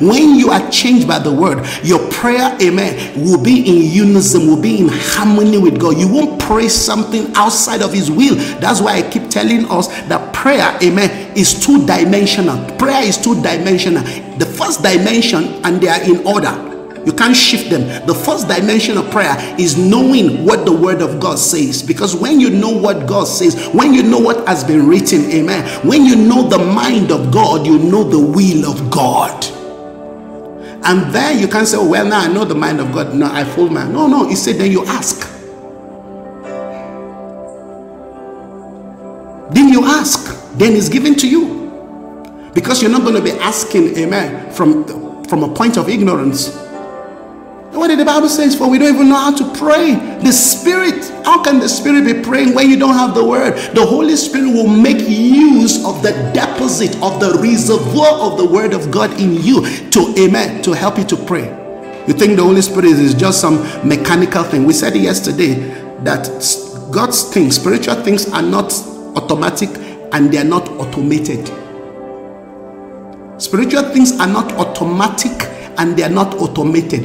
When you are changed by the word, your prayer, amen, will be in unison, will be in harmony with God. You won't pray something outside of His will. That's why I keep telling us that prayer, amen, is two dimensional. Prayer is two dimensional. The first dimension, and they are in order you can't shift them. The first dimension of prayer is knowing what the word of God says. Because when you know what God says, when you know what has been written, amen, when you know the mind of God, you know the will of God. And then you can say, oh, well, now I know the mind of God. No, I fool man. No, no. He said, then you ask. Then you ask. Then it's given to you. Because you're not going to be asking, amen, from, from a point of ignorance what did the Bible say? For we don't even know how to pray. The Spirit, how can the Spirit be praying when you don't have the Word? The Holy Spirit will make use of the deposit of the reservoir of the Word of God in you to, amen, to help you to pray. You think the Holy Spirit is just some mechanical thing. We said yesterday that God's things, spiritual things, are not automatic and they are not automated. Spiritual things are not automatic and they are not automated.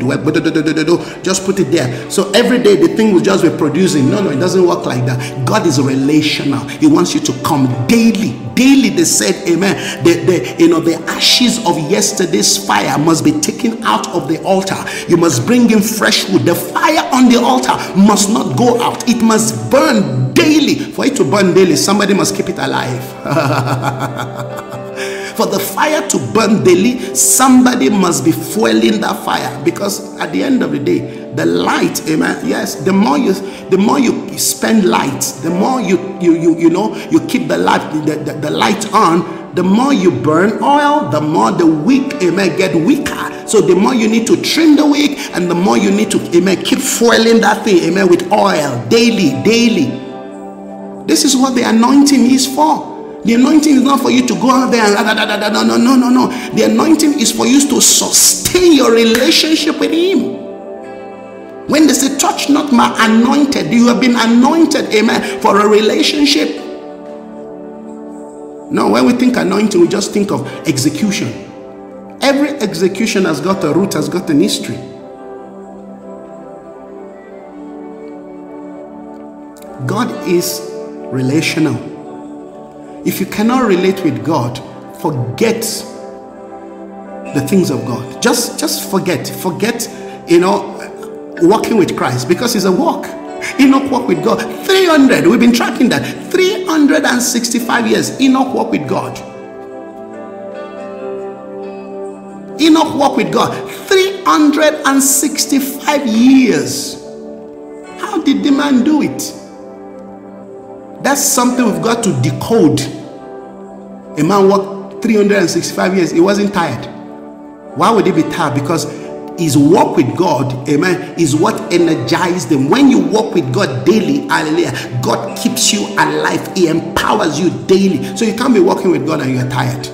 Just put it there. So every day the thing will just be producing. No, no, it doesn't work like that. God is relational. He wants you to come daily. Daily, they said, Amen. The, the you know the ashes of yesterday's fire must be taken out of the altar. You must bring in fresh wood. The fire on the altar must not go out. It must burn daily. For it to burn daily, somebody must keep it alive. For the fire to burn daily, somebody must be fueling that fire because at the end of the day, the light, amen. Yes, the more you the more you spend light, the more you you you you know you keep the light the, the, the light on, the more you burn oil, the more the weak, amen, get weaker. So the more you need to trim the weak, and the more you need to, amen, keep fueling that thing, amen, with oil daily, daily. This is what the anointing is for. The anointing is not for you to go out there and da, da, da, no, no, no, no, no. The anointing is for you to sustain your relationship with Him. When they say, touch not my anointed, you have been anointed, amen, for a relationship. No, when we think anointing, we just think of execution. Every execution has got a root, has got an history. God is relational. If you cannot relate with God, forget the things of God. Just just forget. Forget, you know, walking with Christ because it's a walk. Enoch walked with God. 300, we've been tracking that. 365 years, Enoch walked with God. Enoch walked with God 365 years. How did the man do it? That's something we've got to decode. A man walked 365 years, he wasn't tired. Why would he be tired? Because his walk with God, amen, is what energized him. When you walk with God daily, hallelujah, God keeps you alive, He empowers you daily. So you can't be walking with God and you're tired.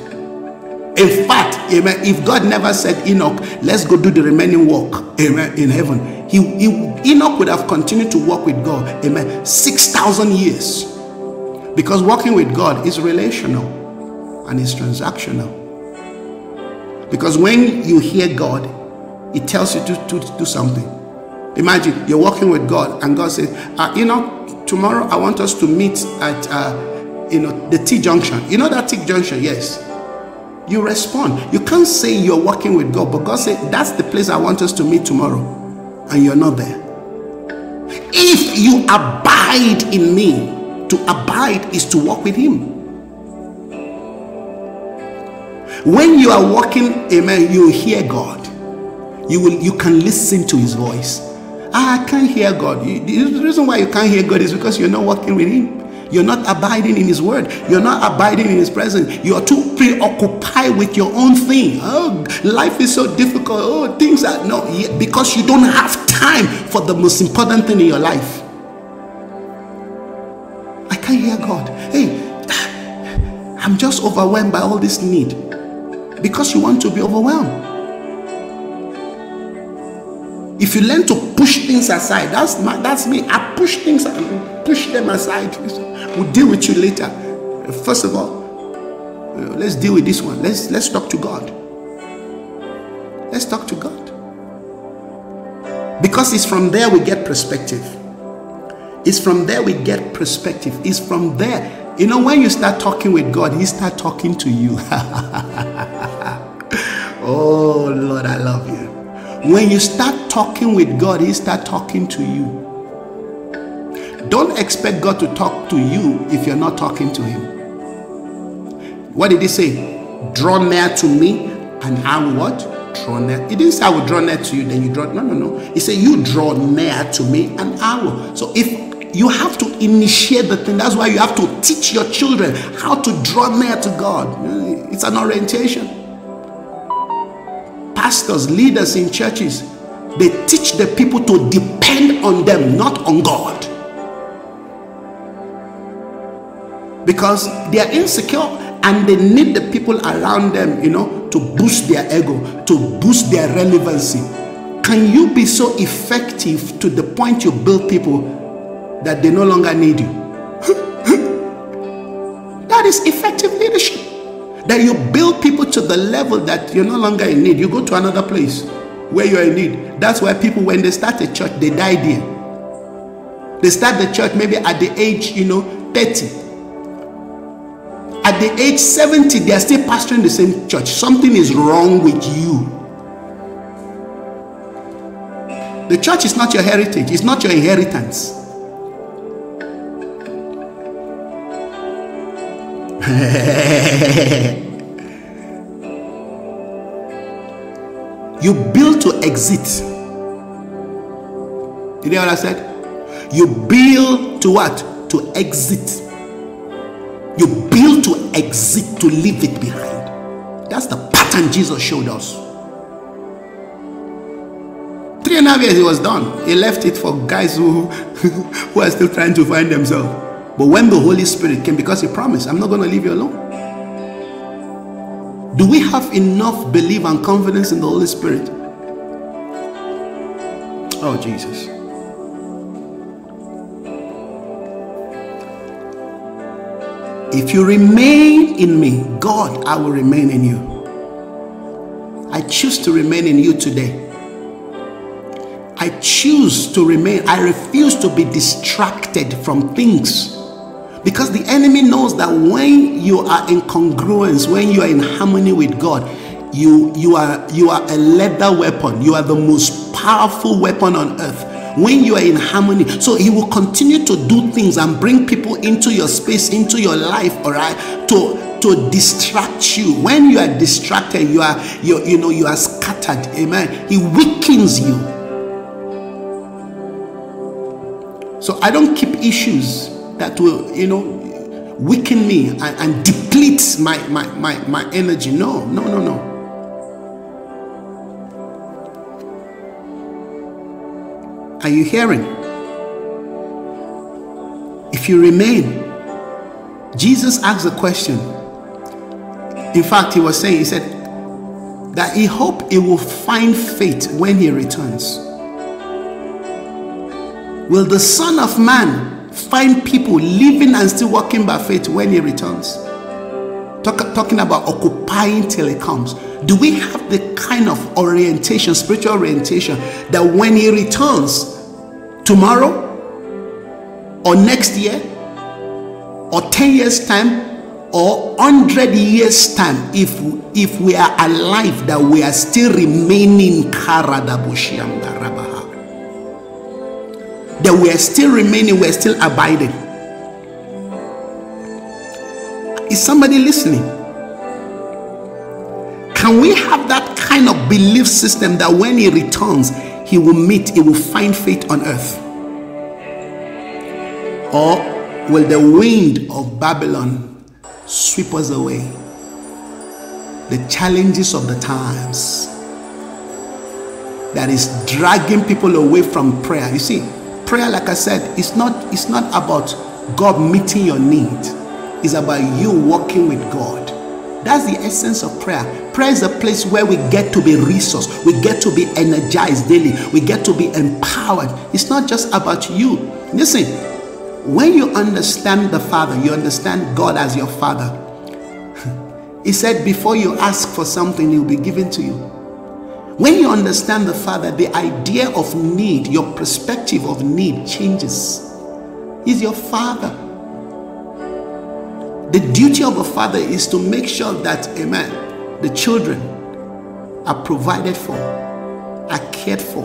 In fact, amen, if God never said, Enoch, let's go do the remaining work, amen, in heaven, he, he Enoch would have continued to walk with God, amen, 6,000 years. Because walking with God is relational and it's transactional. Because when you hear God, it tells you to, to, to do something. Imagine you're walking with God and God says, uh, you know, tomorrow I want us to meet at, uh, you know, the T junction. You know that T junction? Yes. You respond. You can't say you're walking with God, but God said, that's the place I want us to meet tomorrow. And you're not there. If you abide in me, to abide is to walk with Him. When you are walking, amen, you hear God. You will you can listen to his voice. Ah, I can't hear God. the reason why you can't hear God is because you're not walking with him. You're not abiding in His word. You're not abiding in His presence. You're too preoccupied with your own thing. Oh, life is so difficult. Oh, things are no, because you don't have time for the most important thing in your life. I hear God. Hey, I'm just overwhelmed by all this need because you want to be overwhelmed. If you learn to push things aside, that's my, that's me. I push things and push them aside. We'll deal with you later. First of all, let's deal with this one. Let's let's talk to God. Let's talk to God. Because it's from there we get perspective. It's from there we get perspective. It's from there. You know, when you start talking with God, He start talking to you. oh Lord, I love you. When you start talking with God, He start talking to you. Don't expect God to talk to you if you're not talking to Him. What did He say? Draw near to me, and I will what? Draw near. He didn't say I will draw near to you, then you draw. No, no, no. He said you draw near to me, and I will. So if you have to initiate the thing, that's why you have to teach your children how to draw near to God. It's an orientation. Pastors, leaders in churches, they teach the people to depend on them, not on God. because they are insecure and they need the people around them, you know, to boost their ego, to boost their relevancy. Can you be so effective to the point you build people that they no longer need you? that is effective leadership. That you build people to the level that you're no longer in need. You go to another place where you're in need. That's why people, when they start a church, they die there. They start the church maybe at the age, you know, 30 at the age 70 they are still pastoring the same church something is wrong with you the church is not your heritage it's not your inheritance you build to exit you know what i said you build to what to exit you build to exit, to leave it behind. That's the pattern Jesus showed us. Three and a half years he was done. He left it for guys who, who are still trying to find themselves. But when the Holy Spirit came, because he promised, I'm not going to leave you alone. Do we have enough belief and confidence in the Holy Spirit? Oh, Jesus. If you remain in me, God, I will remain in you. I choose to remain in you today. I choose to remain. I refuse to be distracted from things. Because the enemy knows that when you are in congruence, when you are in harmony with God, you you are you are a leather weapon. You are the most powerful weapon on earth when you are in harmony. So he will continue to do things and bring people into your space, into your life, all right, to to distract you. When you are distracted, you are you you know you are scattered. Amen. He weakens you. So I don't keep issues that will, you know, weaken me and, and deplete my, my, my, my energy. No, no, no, no. Are you hearing? If you remain, Jesus asked a question. In fact, he was saying, he said that he hoped he will find faith when he returns. Will the Son of Man find people living and still walking by faith when he returns? Talk, talking about occupying till he comes. Do we have the kind of orientation, spiritual orientation, that when he returns tomorrow or next year or 10 years' time or 100 years' time, if, if we are alive, that we are still remaining that we are still remaining, we're still abiding. Is somebody listening? Can we have that kind of belief system that when he returns, he will meet, he will find faith on earth? Or will the wind of Babylon sweep us away? The challenges of the times that is dragging people away from prayer. You see, prayer, like I said, it's not, it's not about God meeting your need. It's about you walking with God. That's the essence of prayer. Prayer is a place where we get to be resourced, we get to be energized daily, we get to be empowered. It's not just about you. Listen, when you understand the Father, you understand God as your Father. He said, Before you ask for something, He will be given to you. When you understand the Father, the idea of need, your perspective of need changes. He's your Father. The duty of a father is to make sure that, amen, the children are provided for, are cared for,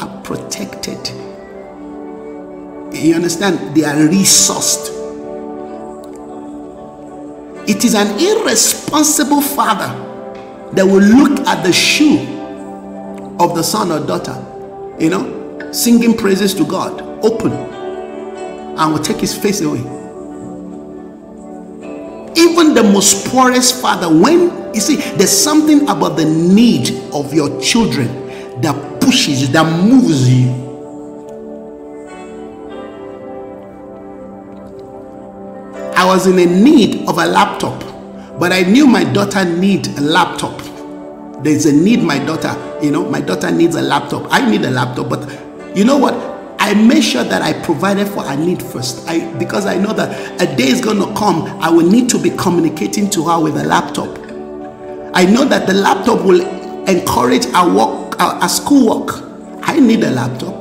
are protected. You understand? They are resourced. It is an irresponsible father that will look at the shoe of the son or daughter, you know, singing praises to God, open, and will take his face away. Even the most poorest father, when you see, there's something about the need of your children that pushes that moves you I was in a need of a laptop, but I knew my daughter need a laptop. There's a need my daughter, you know, my daughter needs a laptop. I need a laptop, but you know what? I made sure that I provided for her need first. I because I know that a day is going to come, I will need to be communicating to her with a laptop. I know that the laptop will encourage our work, our, our schoolwork. I need a laptop,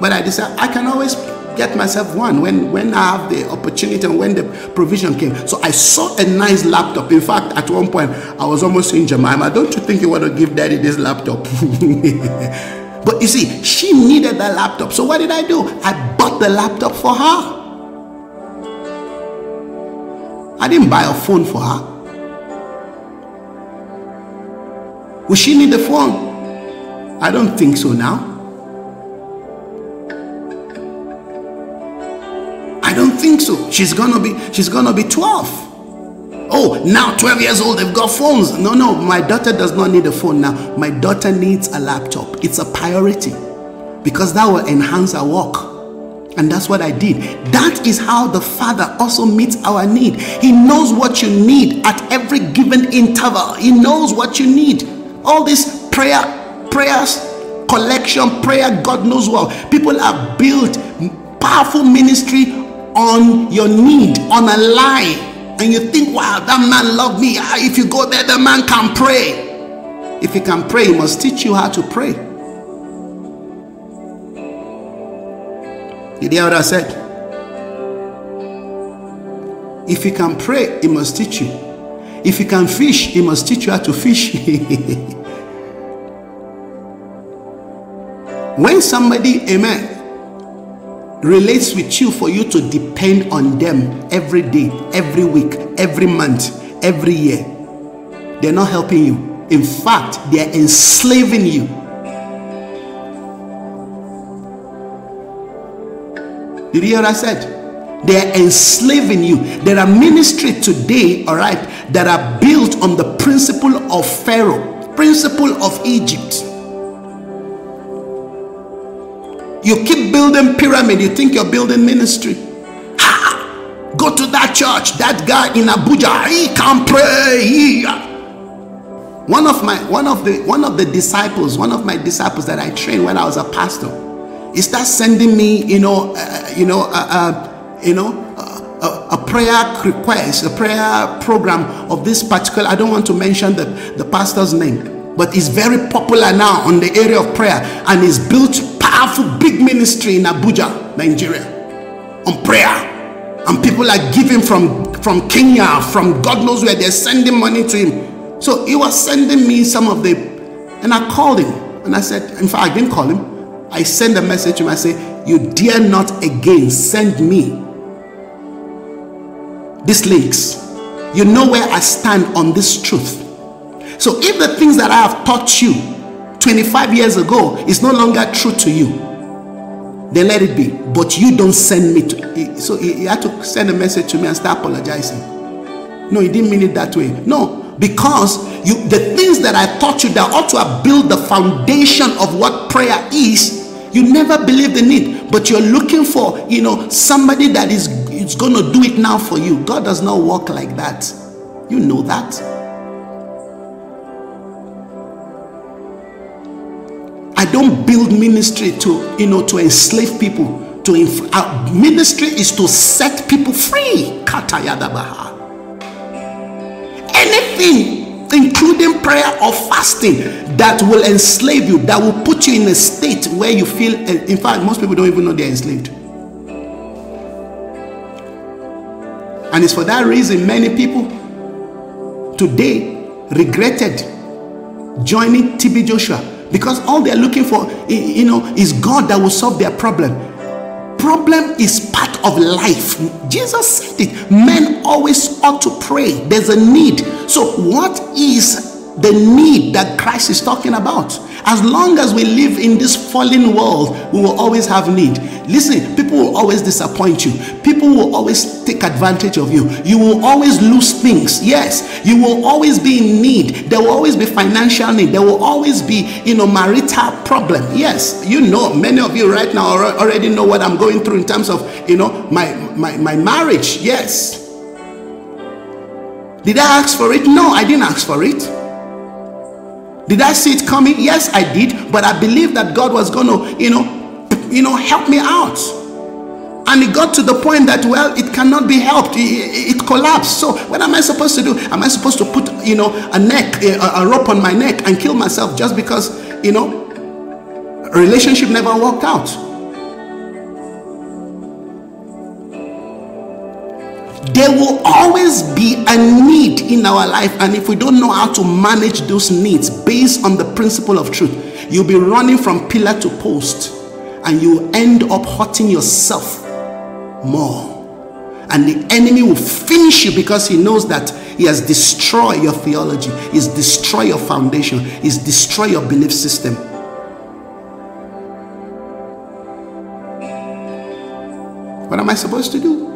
but I decided I can always get myself one when, when I have the opportunity and when the provision came. So I saw a nice laptop. In fact, at one point, I was almost saying, Jemima, don't you think you want to give daddy this laptop? but you see, she needed the laptop. So what did I do? I bought the laptop for her. I didn't buy a phone for her. Will she need the phone? I don't think so now. I don't think so. She's gonna be she's gonna be 12. Oh, now 12 years old, they've got phones. No, no, my daughter does not need a phone now. My daughter needs a laptop. It's a priority because that will enhance our work. And that's what I did. That is how the Father also meets our need. He knows what you need at every given interval. He knows what you need. All this prayer, prayers, collection, prayer, God knows what. People have built powerful ministry on your need, on a lie. And you think, wow, that man loved me. Ah, if you go there, the man can pray. If he can pray, he must teach you how to pray. You hear what I said? If he can pray, he must teach you. If he can fish, he must teach you how to fish. When somebody, amen, relates with you for you to depend on them every day, every week, every month, every year, they're not helping you. In fact, they're enslaving you. Did you hear what I said? They're enslaving you. There are ministries today, all right, that are built on the principle of Pharaoh, principle of Egypt. You keep building pyramid, you think you're building ministry. Ha! Go to that church, that guy in Abuja, he can pray. One of my one of the one of the disciples, one of my disciples that I trained when I was a pastor, he starts sending me, you know, uh, you know, uh, uh, you know, uh, a, a, prayer request, a prayer program of this particular. I don't want to mention the the pastor's name, but he's very popular now on the area of prayer, and he's built powerful big ministry in Abuja, Nigeria, on prayer. And people are giving from, from Kenya, from God knows where, they're sending money to him. So he was sending me some of the, and I called him. And I said, in fact, I didn't call him. I sent a message to him. I say, you dare not again send me these links. You know where I stand on this truth. So if the things that I have taught you 25 years ago is no longer true to you, then let it be. But you don't send me to. So he, had to send a message to me and start apologizing. No, he didn't mean it that way. No, because you the things that I taught you that ought to have built the foundation of what prayer is, you never believed in it. But you're looking for, you know, somebody that is, is going to do it now for you. God does not work like that. You know that. I don't build ministry to, you know, to enslave people. To inf- uh, ministry is to set people free. Anything, including prayer or fasting, that will enslave you, that will put you in a state where you feel. Uh, in fact, most people don't even know they're enslaved. And it's for that reason many people today regretted joining TB Joshua because all they're looking for you know is god that will solve their problem. Problem is part of life. Jesus said it. Men always ought to pray. There's a need. So what is the need that christ is talking about? As long as we live in this fallen world, we will always have need. Listen, people will always disappoint you. People will always advantage of you. You will always lose things. Yes, you will always be in need. There will always be financial need. There will always be, you know, marital problem. Yes, you know, many of you right now already know what I'm going through in terms of, you know, my my, my marriage. Yes. Did I ask for it? No, I didn't ask for it. Did I see it coming? Yes, I did. But I believe that God was going to, you know, you know, help me out. And it got to the point that, well, it cannot be helped. It, it, collapsed. So what am I supposed to do? Am I supposed to put, you know, a neck, a, a rope on my neck and kill myself just because, you know, a relationship never worked out? There will always be a need in our life, and if we don't know how to manage those needs based on the principle of truth, you'll be running from pillar to post and you end up hurting yourself more. And the enemy will finish you because he knows that he has destroyed your theology, he's destroyed your foundation, he's destroyed your belief system. What am I supposed to do?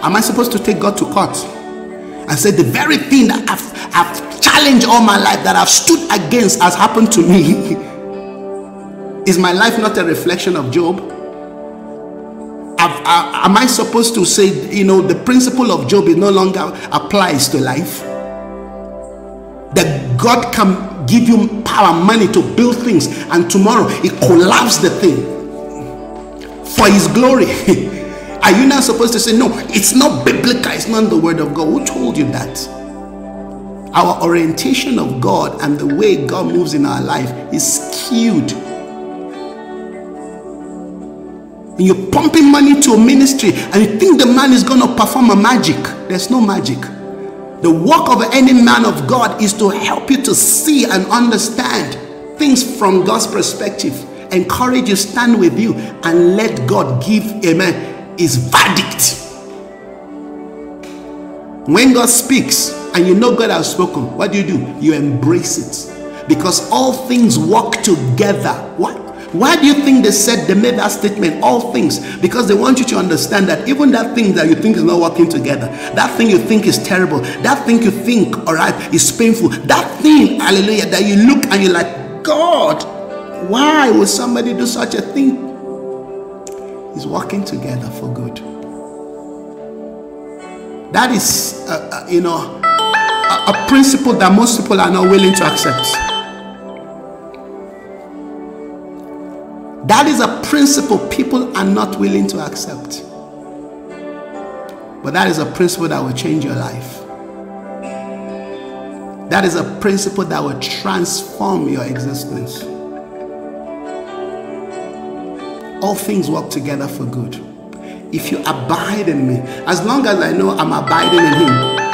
Am I supposed to take God to court and say the very thing that I've, I've challenged all my life, that I've stood against, has happened to me? Is my life not a reflection of Job? I, uh, am I supposed to say, you know, the principle of Job is no longer applies to life? That God can give you power, money to build things, and tomorrow it collapses the thing for His glory. Are you not supposed to say, no, it's not biblical, it's not the word of God? Who told you that? Our orientation of God and the way God moves in our life is skewed. You're pumping money to a ministry and you think the man is going to perform a magic. There's no magic. The work of any man of God is to help you to see and understand things from God's perspective, encourage you, stand with you, and let God give, amen, his verdict. When God speaks and you know God has spoken, what do you do? You embrace it because all things work together. What? Why do you think they said they made that statement? All things because they want you to understand that even that thing that you think is not working together, that thing you think is terrible, that thing you think, all right, is painful, that thing, hallelujah, that you look and you're like, God, why would somebody do such a thing? Is working together for good. That is, uh, uh, you know, a, a principle that most people are not willing to accept. That is a principle people are not willing to accept. But that is a principle that will change your life. That is a principle that will transform your existence. All things work together for good. If you abide in me, as long as I know I'm abiding in Him,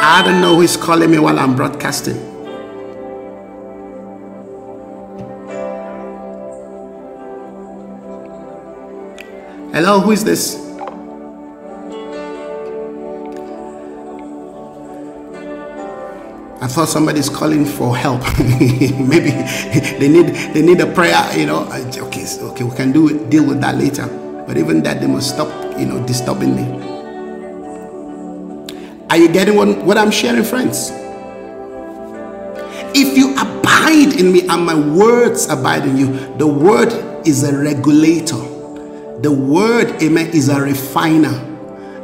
I don't know who is calling me while I'm broadcasting. Hello, who is this? I thought somebody's calling for help. Maybe they need they need a prayer. You know, okay, okay, we can do it, deal with that later. But even that, they must stop. You know, disturbing me. Are you getting what, what I'm sharing, friends? If you abide in me and my words abide in you, the word is a regulator the word, amen, is a refiner.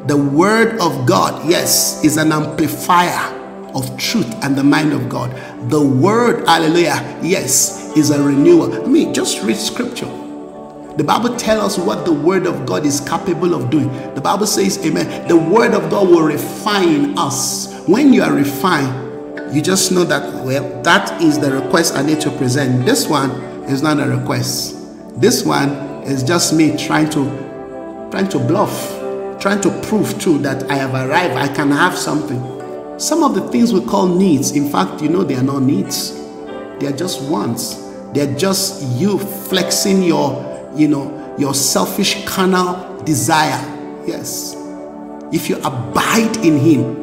The word of God, yes, is an amplifier of truth and the mind of God. The word, hallelujah, yes, is a renewer. I mean, just read scripture. The Bible tells us what the word of God is capable of doing. The Bible says, amen, the word of God will refine us. When you are refined, you just know that, well, that is the request I need to present. This one is not a request. This one it's just me trying to trying to bluff, trying to prove too that I have arrived, I can have something. Some of the things we call needs, in fact, you know they are not needs. They are just wants. They're just you flexing your, you know, your selfish carnal desire. Yes. If you abide in him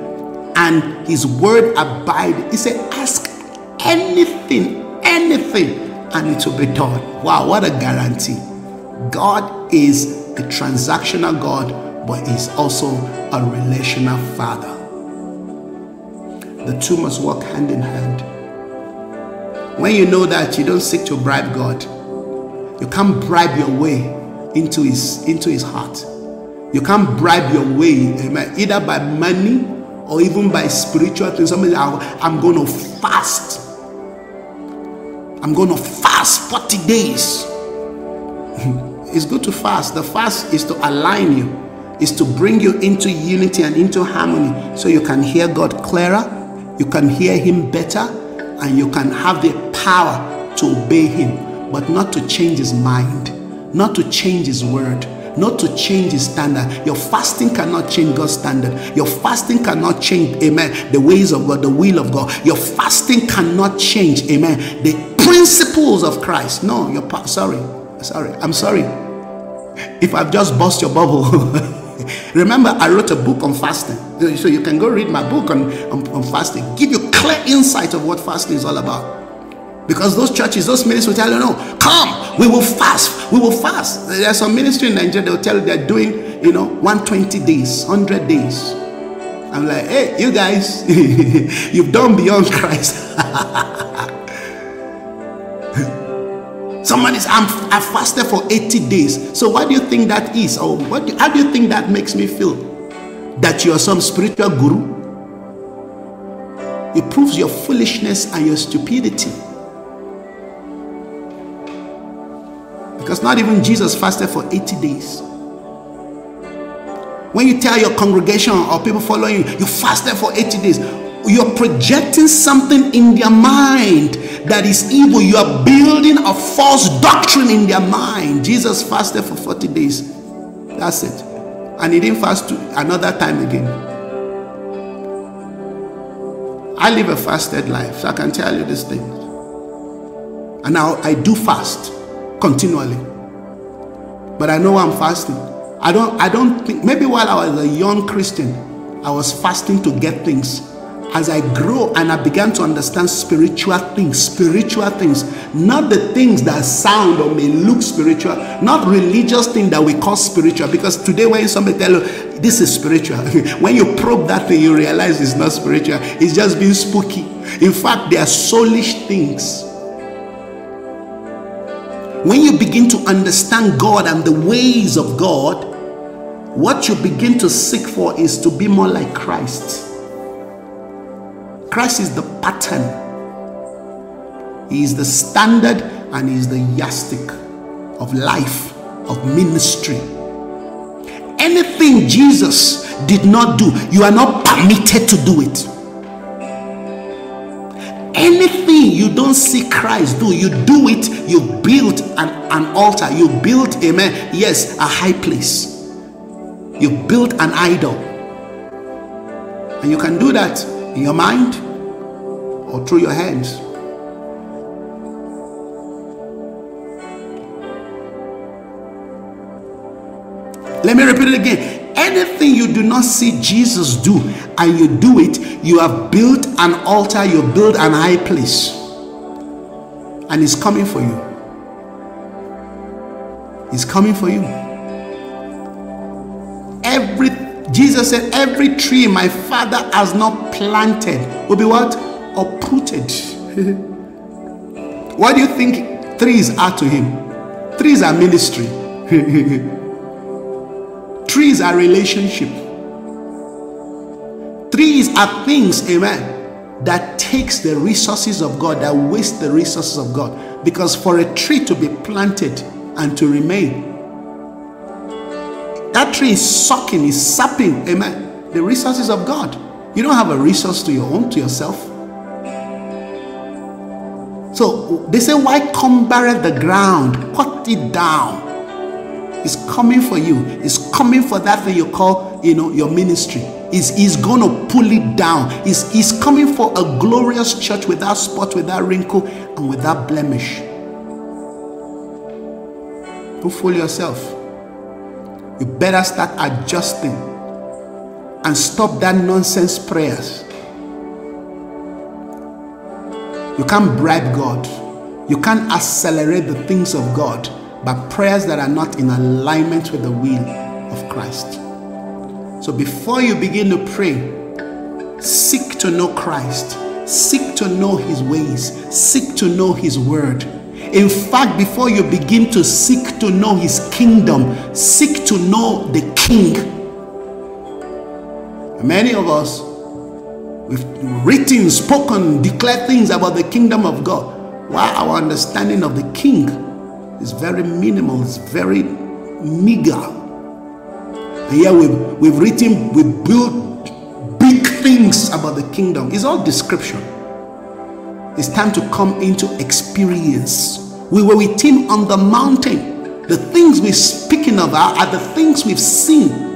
and his word abide, he said, ask anything, anything, and it will be done. Wow, what a guarantee. God is a transactional God, but is also a relational Father. The two must work hand in hand. When you know that you don't seek to bribe God, you can't bribe your way into his into his heart. You can't bribe your way, either by money or even by spiritual things. Somebody, I'm going to fast. I'm going to fast 40 days. It's good to fast. The fast is to align you, is to bring you into unity and into harmony so you can hear God clearer, you can hear Him better, and you can have the power to obey Him, but not to change His mind, not to change His word not to change his standard. Your fasting cannot change God's standard. Your fasting cannot change, amen, the ways of God, the will of God. Your fasting cannot change, amen, the principles of Christ. No, you're sorry. Sorry. I'm sorry. If I've just burst your bubble. Remember, I wrote a book on fasting. So you can go read my book on, on, on, fasting. Give you clear insight of what fasting is all about. Because those churches, those ministries will tell you, no, come, we will fast. We will fast. There's some ministry in Nigeria, they'll tell you they're doing, you know, 120 days, 100 days. I'm like, hey, you guys, you've done beyond Christ. Someone is, I'm, I fasted for 80 days. So what do you think that is? Or what do, how do you think that makes me feel? That you are some spiritual guru? It proves your foolishness and your stupidity. Because not even Jesus fasted for 80 days. When you tell your congregation or people following you, you fasted for 80 days, you're projecting something in their mind that is evil. You are building a false doctrine in their mind. Jesus fasted for 40 days. That's it. And he didn't fast another time again. I live a fasted life, so I can tell you these things. And now I do fast continually. But I know I'm fasting. I don't I don't think maybe while I was a young Christian, I was fasting to get things as I grow and I began to understand spiritual things, spiritual things, not the things that sound or may look spiritual, not religious things that we call spiritual. Because today, when somebody tell you this is spiritual, when you probe that thing, you realize it's not spiritual. It's just being spooky. In fact, they are soulish things. When you begin to understand God and the ways of God, what you begin to seek for is to be more like Christ. Christ is the pattern, He is the standard, and He is the yardstick of life, of ministry. Anything Jesus did not do, you are not permitted to do it. Anything you don't see Christ do, you do it, you build an, an altar, you build, amen, yes, a high place. You build an idol. And you can do that in your mind or through your hands. Let me repeat it again. Anything you do not see Jesus do and you do it, you have built an altar, you build an high place. And it's coming for you. It's coming for you. Every Jesus said, Every tree my father has not planted will be what? Uprooted. what do you think trees are to him? Trees are ministry. trees are relationship. Trees are things, amen, that takes the resources of God, that waste the resources of God. Because for a tree to be planted and to remain, tree is sucking, is sapping, amen, the resources of God. You don't have a resource to your own, to yourself. So they say, Why cumber the ground? Cut it down. It's coming for you. It's coming for that thing you call, you know, your ministry. Is is going to pull it down. Is is coming for a glorious church without spot, without wrinkle, and without blemish. Don't fool yourself you better start adjusting and stop that nonsense prayers. You can't bribe God. You can't accelerate the things of God by prayers that are not in alignment with the will of Christ. So before you begin to pray, seek to know Christ, seek to know his ways, seek to know his word in fact, before you begin to seek to know his kingdom, seek to know the king. Many of us, we've written, spoken, declared things about the kingdom of God, while our understanding of the king is very minimal, it's very meager. And we've, we've written, we've built big things about the kingdom. It's all description. It's time to come into experience. We were with him on the mountain. The things we're speaking of are, are the things we've seen.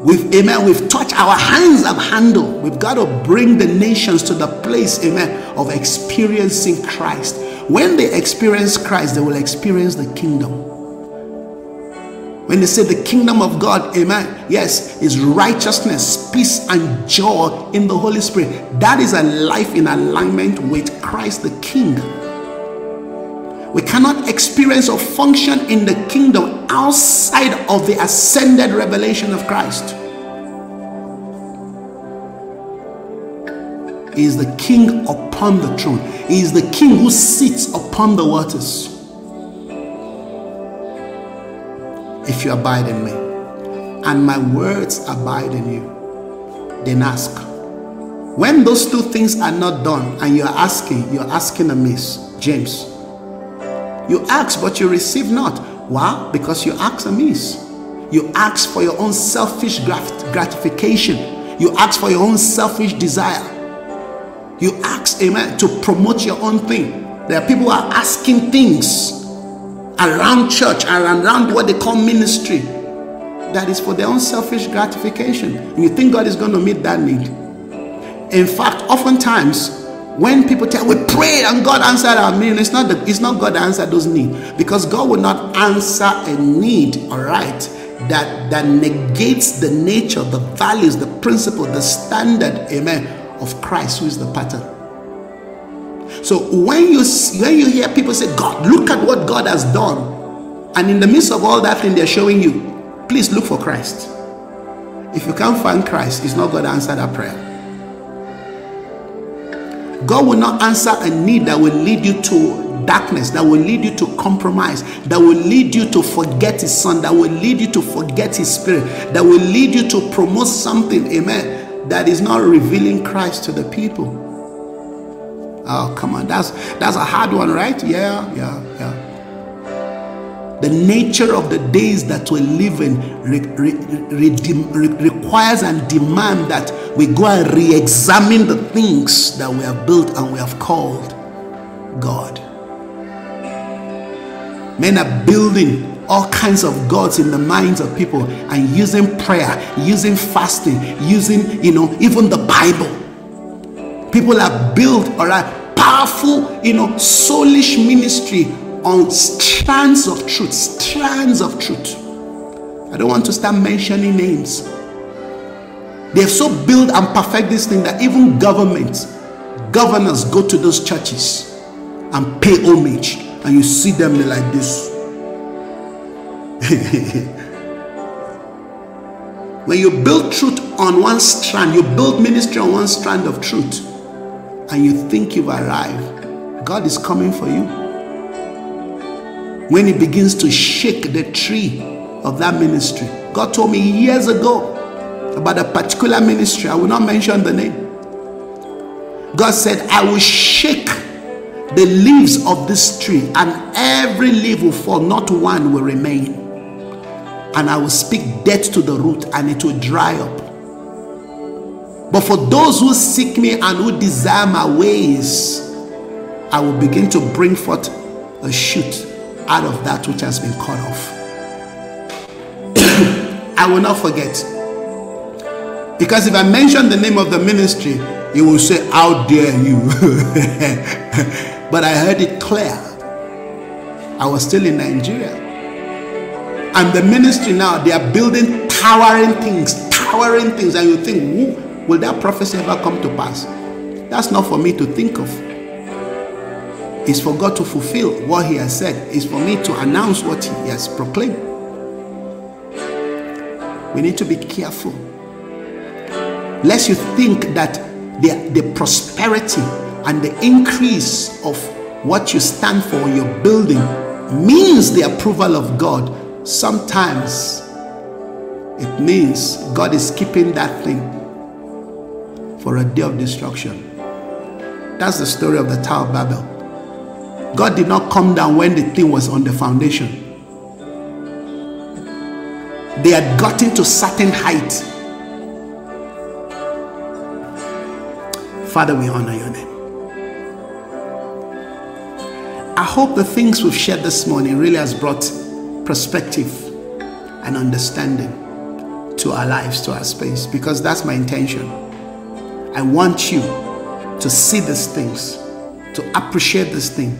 We've, amen, we've touched, our hands have handled. We've got to bring the nations to the place, amen, of experiencing Christ. When they experience Christ, they will experience the kingdom. When they say the kingdom of God, amen, yes, is righteousness, peace, and joy in the Holy Spirit. That is a life in alignment with Christ the King. We cannot experience or function in the kingdom outside of the ascended revelation of Christ. He is the king upon the throne. He is the king who sits upon the waters. If you abide in me and my words abide in you, then ask. When those two things are not done and you're asking, you're asking amiss. James. You ask, but you receive not. Why? Because you ask amiss. You ask for your own selfish gratification. You ask for your own selfish desire. You ask, amen, to promote your own thing. There are people who are asking things around church and around what they call ministry that is for their own selfish gratification. And you think God is going to meet that need. In fact, oftentimes when people tell we pray and God answered our need, it's not the, it's not God that answered those needs because God will not answer a need, all right, that that negates the nature, the values, the principle, the standard, amen, of Christ, who is the pattern. So when you when you hear people say, God, look at what God has done, and in the midst of all that thing they're showing you, please look for Christ. If you can't find Christ, it's not going to answer that prayer. God will not answer a need that will lead you to darkness, that will lead you to compromise, that will lead you to forget His Son, that will lead you to forget His Spirit, that will lead you to promote something, amen, that is not revealing Christ to the people. Oh, come on, that's that's a hard one, right? Yeah, yeah, yeah. The nature of the days that we live in re, re, re, requires and demand that we go and re-examine the things that we have built and we have called God. Men are building all kinds of gods in the minds of people and using prayer, using fasting, using, you know, even the Bible. People have built, right, powerful, you know, soulish ministry on strands of truth, strands of truth. I don't want to start mentioning names. They have so built and perfect this thing that even governments, governors go to those churches and pay homage, and you see them like this. when you build truth on one strand, you build ministry on one strand of truth, and you think you've arrived, God is coming for you when he begins to shake the tree of that ministry. God told me years ago about a particular ministry. I will not mention the name. God said, I will shake the leaves of this tree, and every leaf will fall, not one will remain. And I will speak death to the root, and it will dry up. But for those who seek me and who desire my ways, I will begin to bring forth a shoot out of that which has been cut off. I will not forget. Because if I mention the name of the ministry, you will say, How dare you? but I heard it clear. I was still in Nigeria. And the ministry now, they are building towering things, towering things. And you think, will that prophecy ever come to pass? That's not for me to think of It's for God to fulfill what He has said, it's for me to announce what He has proclaimed. We need to be careful. Lest you think that the, the prosperity and the increase of what you stand for, your building, means the approval of God. Sometimes it means God is keeping that thing for a day of destruction. That's the story of the Tower of Babel. God did not come down when the thing was on the foundation. They had gotten to certain height. Father, we honor your name. I hope the things we've shared this morning really has brought perspective and understanding to our lives, to our space, because that's my intention. I want you to see these things, to appreciate these things,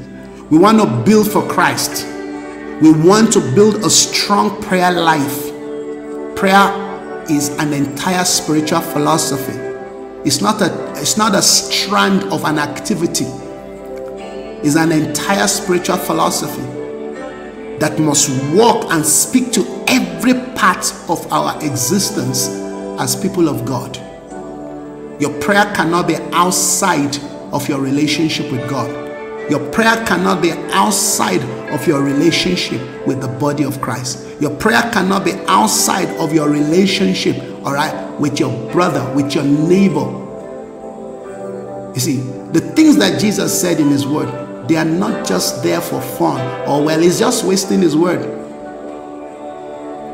we want to build for Christ. We want to build a strong prayer life. Prayer is an entire spiritual philosophy. It's not a it's not a strand of an activity. It's an entire spiritual philosophy that must walk and speak to every part of our existence as people of God. Your prayer cannot be outside of your relationship with God. Your prayer cannot be outside of your relationship with the body of Christ. Your prayer cannot be outside of your relationship, all right, with your brother, with your neighbor. You see, the things that Jesus said in his word, they are not just there for fun or well, he's just wasting his word.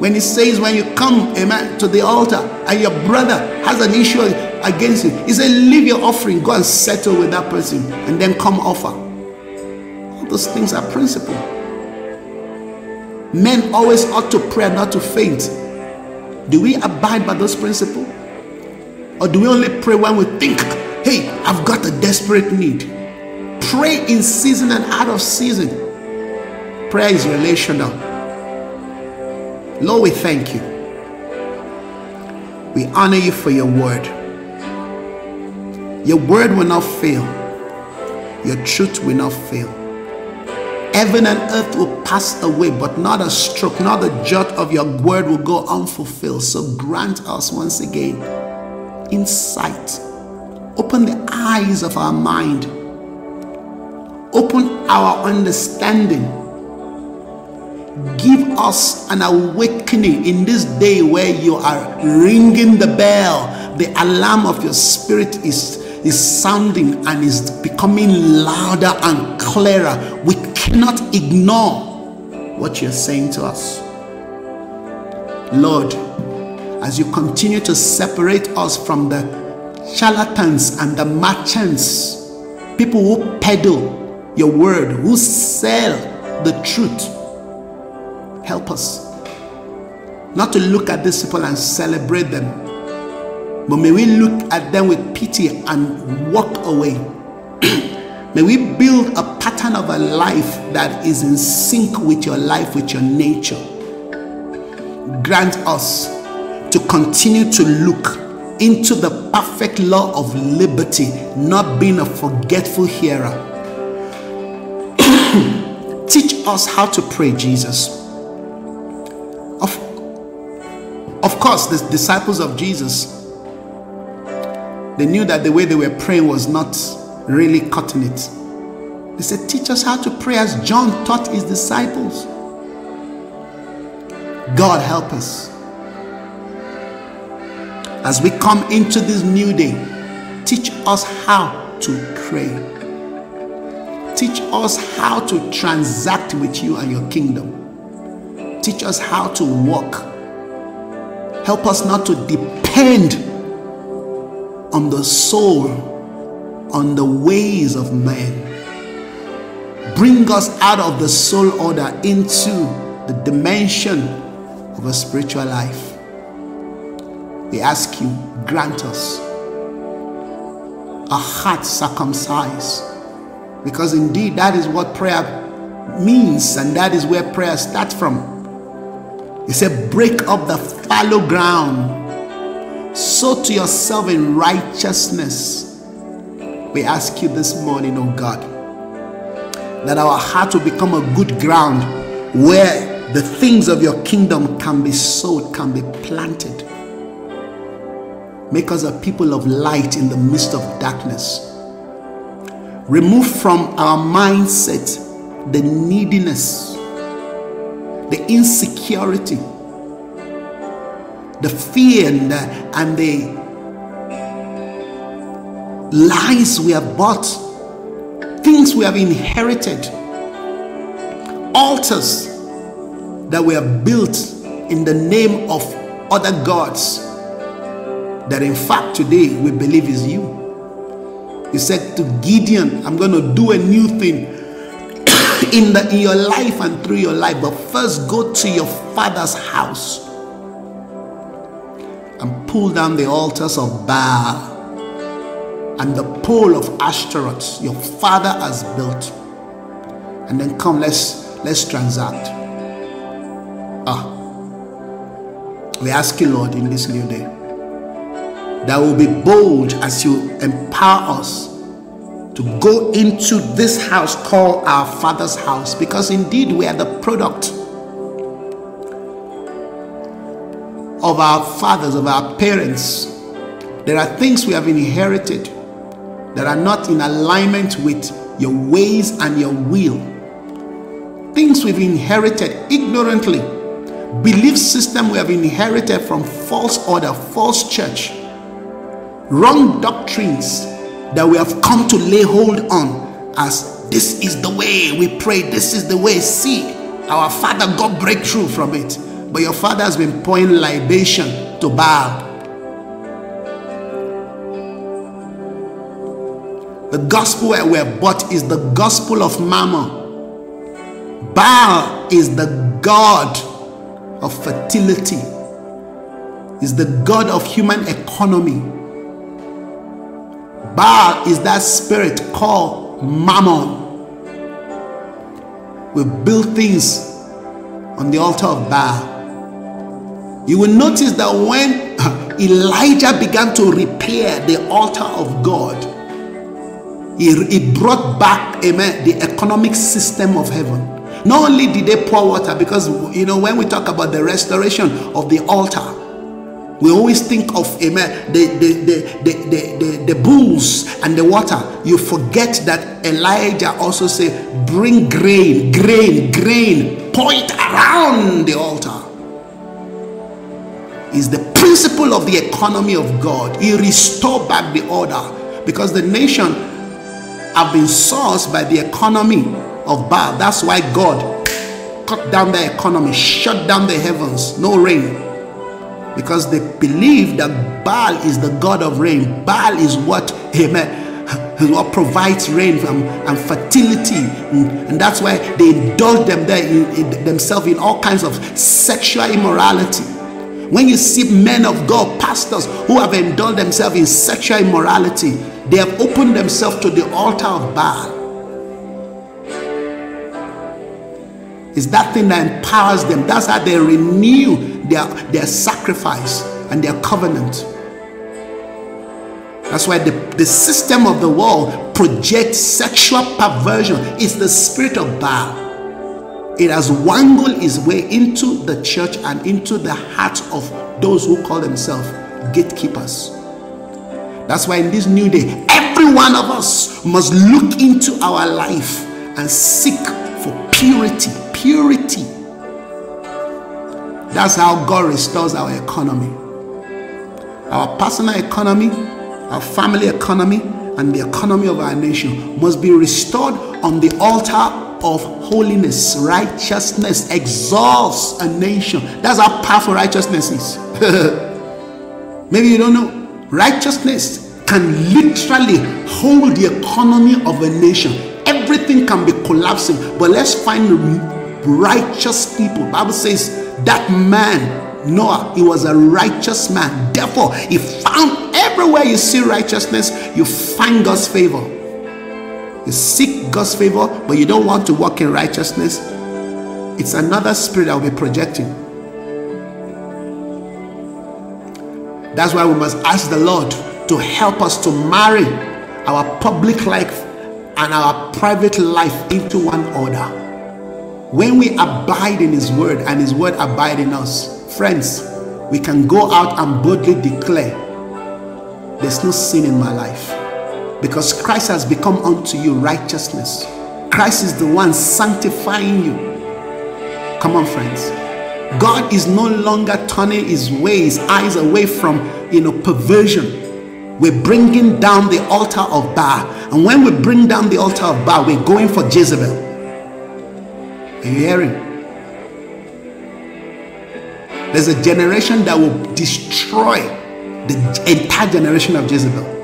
When he says, when you come, amen, to the altar and your brother has an issue against you, he said, leave your offering, go and settle with that person, and then come offer. Those things are principle. Men always ought to pray, not to faint. Do we abide by those principles? Or do we only pray when we think Hey, I've got a desperate need. Pray in season and out of season. Prayer is relational. Lord, we thank you. We honor you for your word. Your word will not fail, your truth will not fail. Heaven and earth will pass away, but not a stroke, not a jot of your word will go unfulfilled. So grant us once again insight. Open the eyes of our mind. Open our understanding. Give us an awakening in this day where you are ringing the bell. The alarm of your spirit is, is sounding and is becoming louder and clearer. We cannot ignore what you're saying to us. Lord, as you continue to separate us from the charlatans and the merchants, people who peddle your word, who sell the truth, help us not to look at these people and celebrate them, but may we look at them with pity and walk away. may we build a pattern of a life that is in sync with your life, with your nature. Grant us to continue to look into the perfect law of liberty, not being a forgetful hearer. Teach us how to pray, Jesus. Of, of course, the disciples of Jesus, they knew that the way they were praying was not really cutting it. They said, Teach us how to pray as John taught his disciples. God help us as we come into this new day, teach us how to pray. Teach us how to transact with you and your kingdom. Teach us how to walk. Help us not to depend on the soul, on the ways of man. Bring us out of the soul order into the dimension of a spiritual life. We ask you, grant us a heart circumcised. Because indeed, that is what prayer means, and that is where prayer starts from. He said, Break up the fallow ground, sow to yourself in righteousness. We ask you this morning, oh God, that our heart will become a good ground where the things of your kingdom can be sowed, can be planted. Make us a people of light in the midst of darkness. Remove from our mindset the neediness, the insecurity, the fear, and the, lies we have bought, things we have inherited, altars that we have built in the name of other gods that in fact today we believe is you. You said to Gideon, I'm going to do a new thing in, the, in your life and through your life, but first go to your father's house and pull down the altars of Baal and the pole of Ashtaroth your father has built. And then come, let's let's transact. Ah. We ask you, Lord, in this new day that will be bold as you empower us to go into this house called our Father's house because indeed we are the product of our fathers, of our parents. There are things we have inherited that are not in alignment with your ways and your will. Things we've inherited ignorantly. Belief system we have inherited from false order, false church wrong doctrines that we have come to lay hold on as this is the way we pray, this is the way. See, our father got breakthrough from it, but your father has been pouring libation to Baal. The gospel we're bought is the gospel of Mammon. Baal is the god of fertility, is the god of human economy Baal is that spirit called Mammon. We build things on the altar of Baal. You will notice that when Elijah began to repair the altar of God, he, brought back, amen, the economic system of heaven. Not only did they pour water, because you know, when we talk about the restoration of the altar, we always think of amen the the, the, the, the, the, the bulls and the water. You forget that Elijah also said, bring grain, grain, grain, point around the altar. Is the principle of the economy of God. He restored back the order because the nation have been sourced by the economy of Baal. That's why God cut down the economy, shut down the heavens, no rain. Because they believe that Baal is the God of rain. Baal is what, amen, what provides rain and, and fertility. And, and, that's why they indulge them there in, in, themselves in all kinds of sexual immorality. When you see men of God, pastors who have indulged themselves in sexual immorality, they have opened themselves to the altar of Baal. It's that thing that empowers them. That's how they renew their, their sacrifice and their covenant. That's why the, the system of the world projects sexual perversion. It's the spirit of Baal. It has wangled its way into the church and into the heart of those who call themselves gatekeepers. That's why in this new day, every one of us must look into our life and seek for purity purity. That's how God restores our economy. Our personal economy, our family economy, and the economy of our nation must be restored on the altar of holiness. Righteousness exalts a nation. That's how powerful righteousness is. Maybe you don't know. Righteousness can literally hold the economy of a nation. Everything can be collapsing, but let's find righteous people. Bible says that man Noah, he was a righteous man. Therefore, he found everywhere you see righteousness, you find God's favor. You seek God's favor, but you don't want to walk in righteousness. It's another spirit will be projecting. That's why we must ask the Lord to help us to marry our public life and our private life into one order. When we abide in His word and His word abide in us, friends, we can go out and boldly declare, There's no sin in my life. Because Christ has become unto you righteousness. Christ is the one sanctifying you. Come on, friends. God is no longer turning his ways, eyes away from you know perversion. We're bringing down the altar of Baal. And when we bring down the altar of Baal, we're going for Jezebel. Are you hearing? There's a generation that will destroy the entire generation of Jezebel.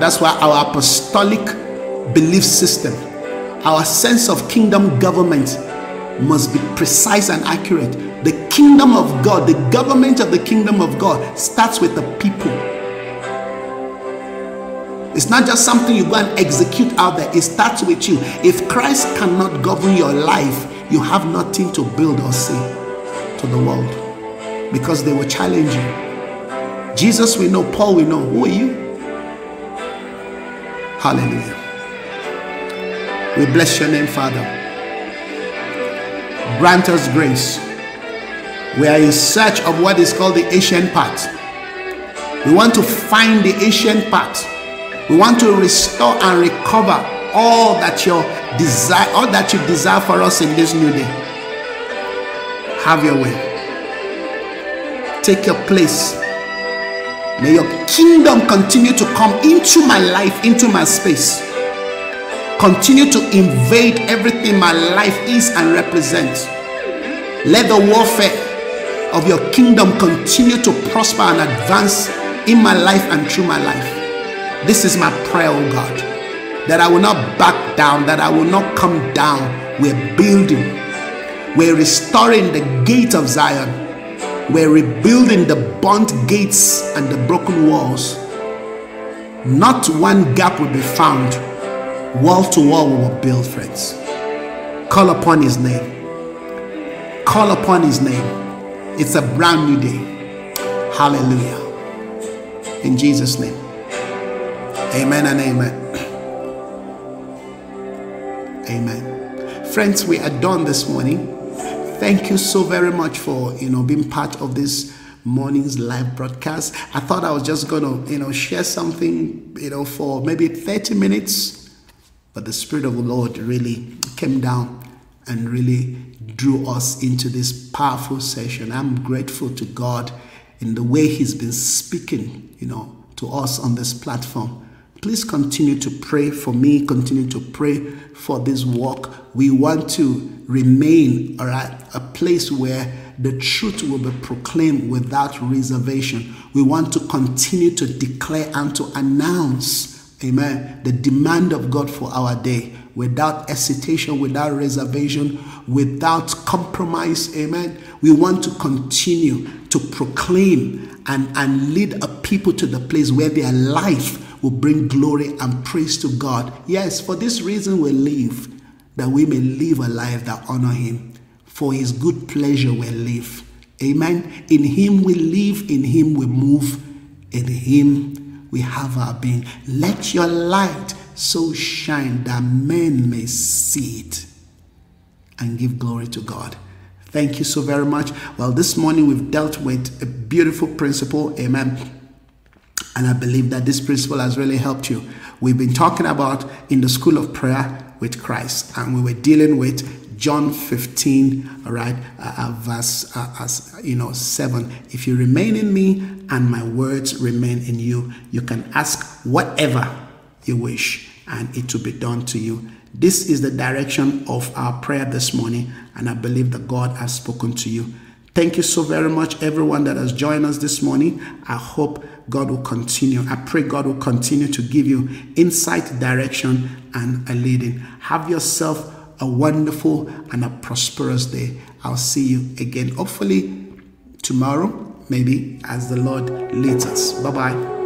That's why our apostolic belief system, our sense of kingdom government must be precise and accurate. The kingdom of God, the government of the kingdom of God starts with the people it's not just something you go and execute out there, it starts with you. If Christ cannot govern your life, you have nothing to build or say to the world because they will challenge you. Jesus, we know, Paul, we know. Who are you? Hallelujah. We bless your name, Father. Grant us grace. We are in search of what is called the ancient path. We want to find the ancient path we want to restore and recover all that your desire, all that you desire for us in this new day. Have your way. Take your place. May your kingdom continue to come into my life, into my space. Continue to invade everything my life is and represents. Let the warfare of your kingdom continue to prosper and advance in my life and through my life. This is my prayer, oh God, that I will not back down, that I will not come down. We're building, we're restoring the gate of Zion, we're rebuilding the burnt gates and the broken walls Not one gap will be found. Wall to wall we will build, friends. Call upon his name. Call upon his name. It's a brand new day. Hallelujah. In Jesus' name. Amen and amen. Amen. Friends, we are done this morning. Thank you so very much for you know being part of this morning's live broadcast. I thought I was just gonna you know share something you know for maybe 30 minutes, but the Spirit of the Lord really came down and really drew us into this powerful session. I'm grateful to God in the way He's been speaking, you know, to us on this platform. Please continue to pray for me, continue to pray for this work. We want to remain all right, a place where the truth will be proclaimed without reservation. We want to continue to declare and to announce, amen, the demand of God for our day without hesitation, without reservation, without compromise. Amen. We want to continue to proclaim and, and lead a people to the place where their life will bring glory and praise to God. Yes, for this reason we live, that we may live a life that honor Him. For His good pleasure we live. Amen. In Him we live, in Him we move, in Him we have our being. Let your light so shine that men may see it and give glory to God. Thank you so very much. Well, this morning we've dealt with a beautiful principle. Amen and I believe that this principle has really helped you. We've been talking about in the school of prayer with Christ, and we were dealing with John 15, all right, uh, uh, verse, uh, you know, 7. If you remain in me and my words remain in you, you can ask whatever you wish, and it will be done to you. This is the direction of our prayer this morning, and I believe that God has spoken to you. Thank you so very much, everyone that has joined us this morning. I hope God will continue. I pray God will continue to give you insight, direction, and a leading. Have yourself a wonderful and a prosperous day. I'll see you again, hopefully tomorrow, maybe as the Lord leads us. Bye bye.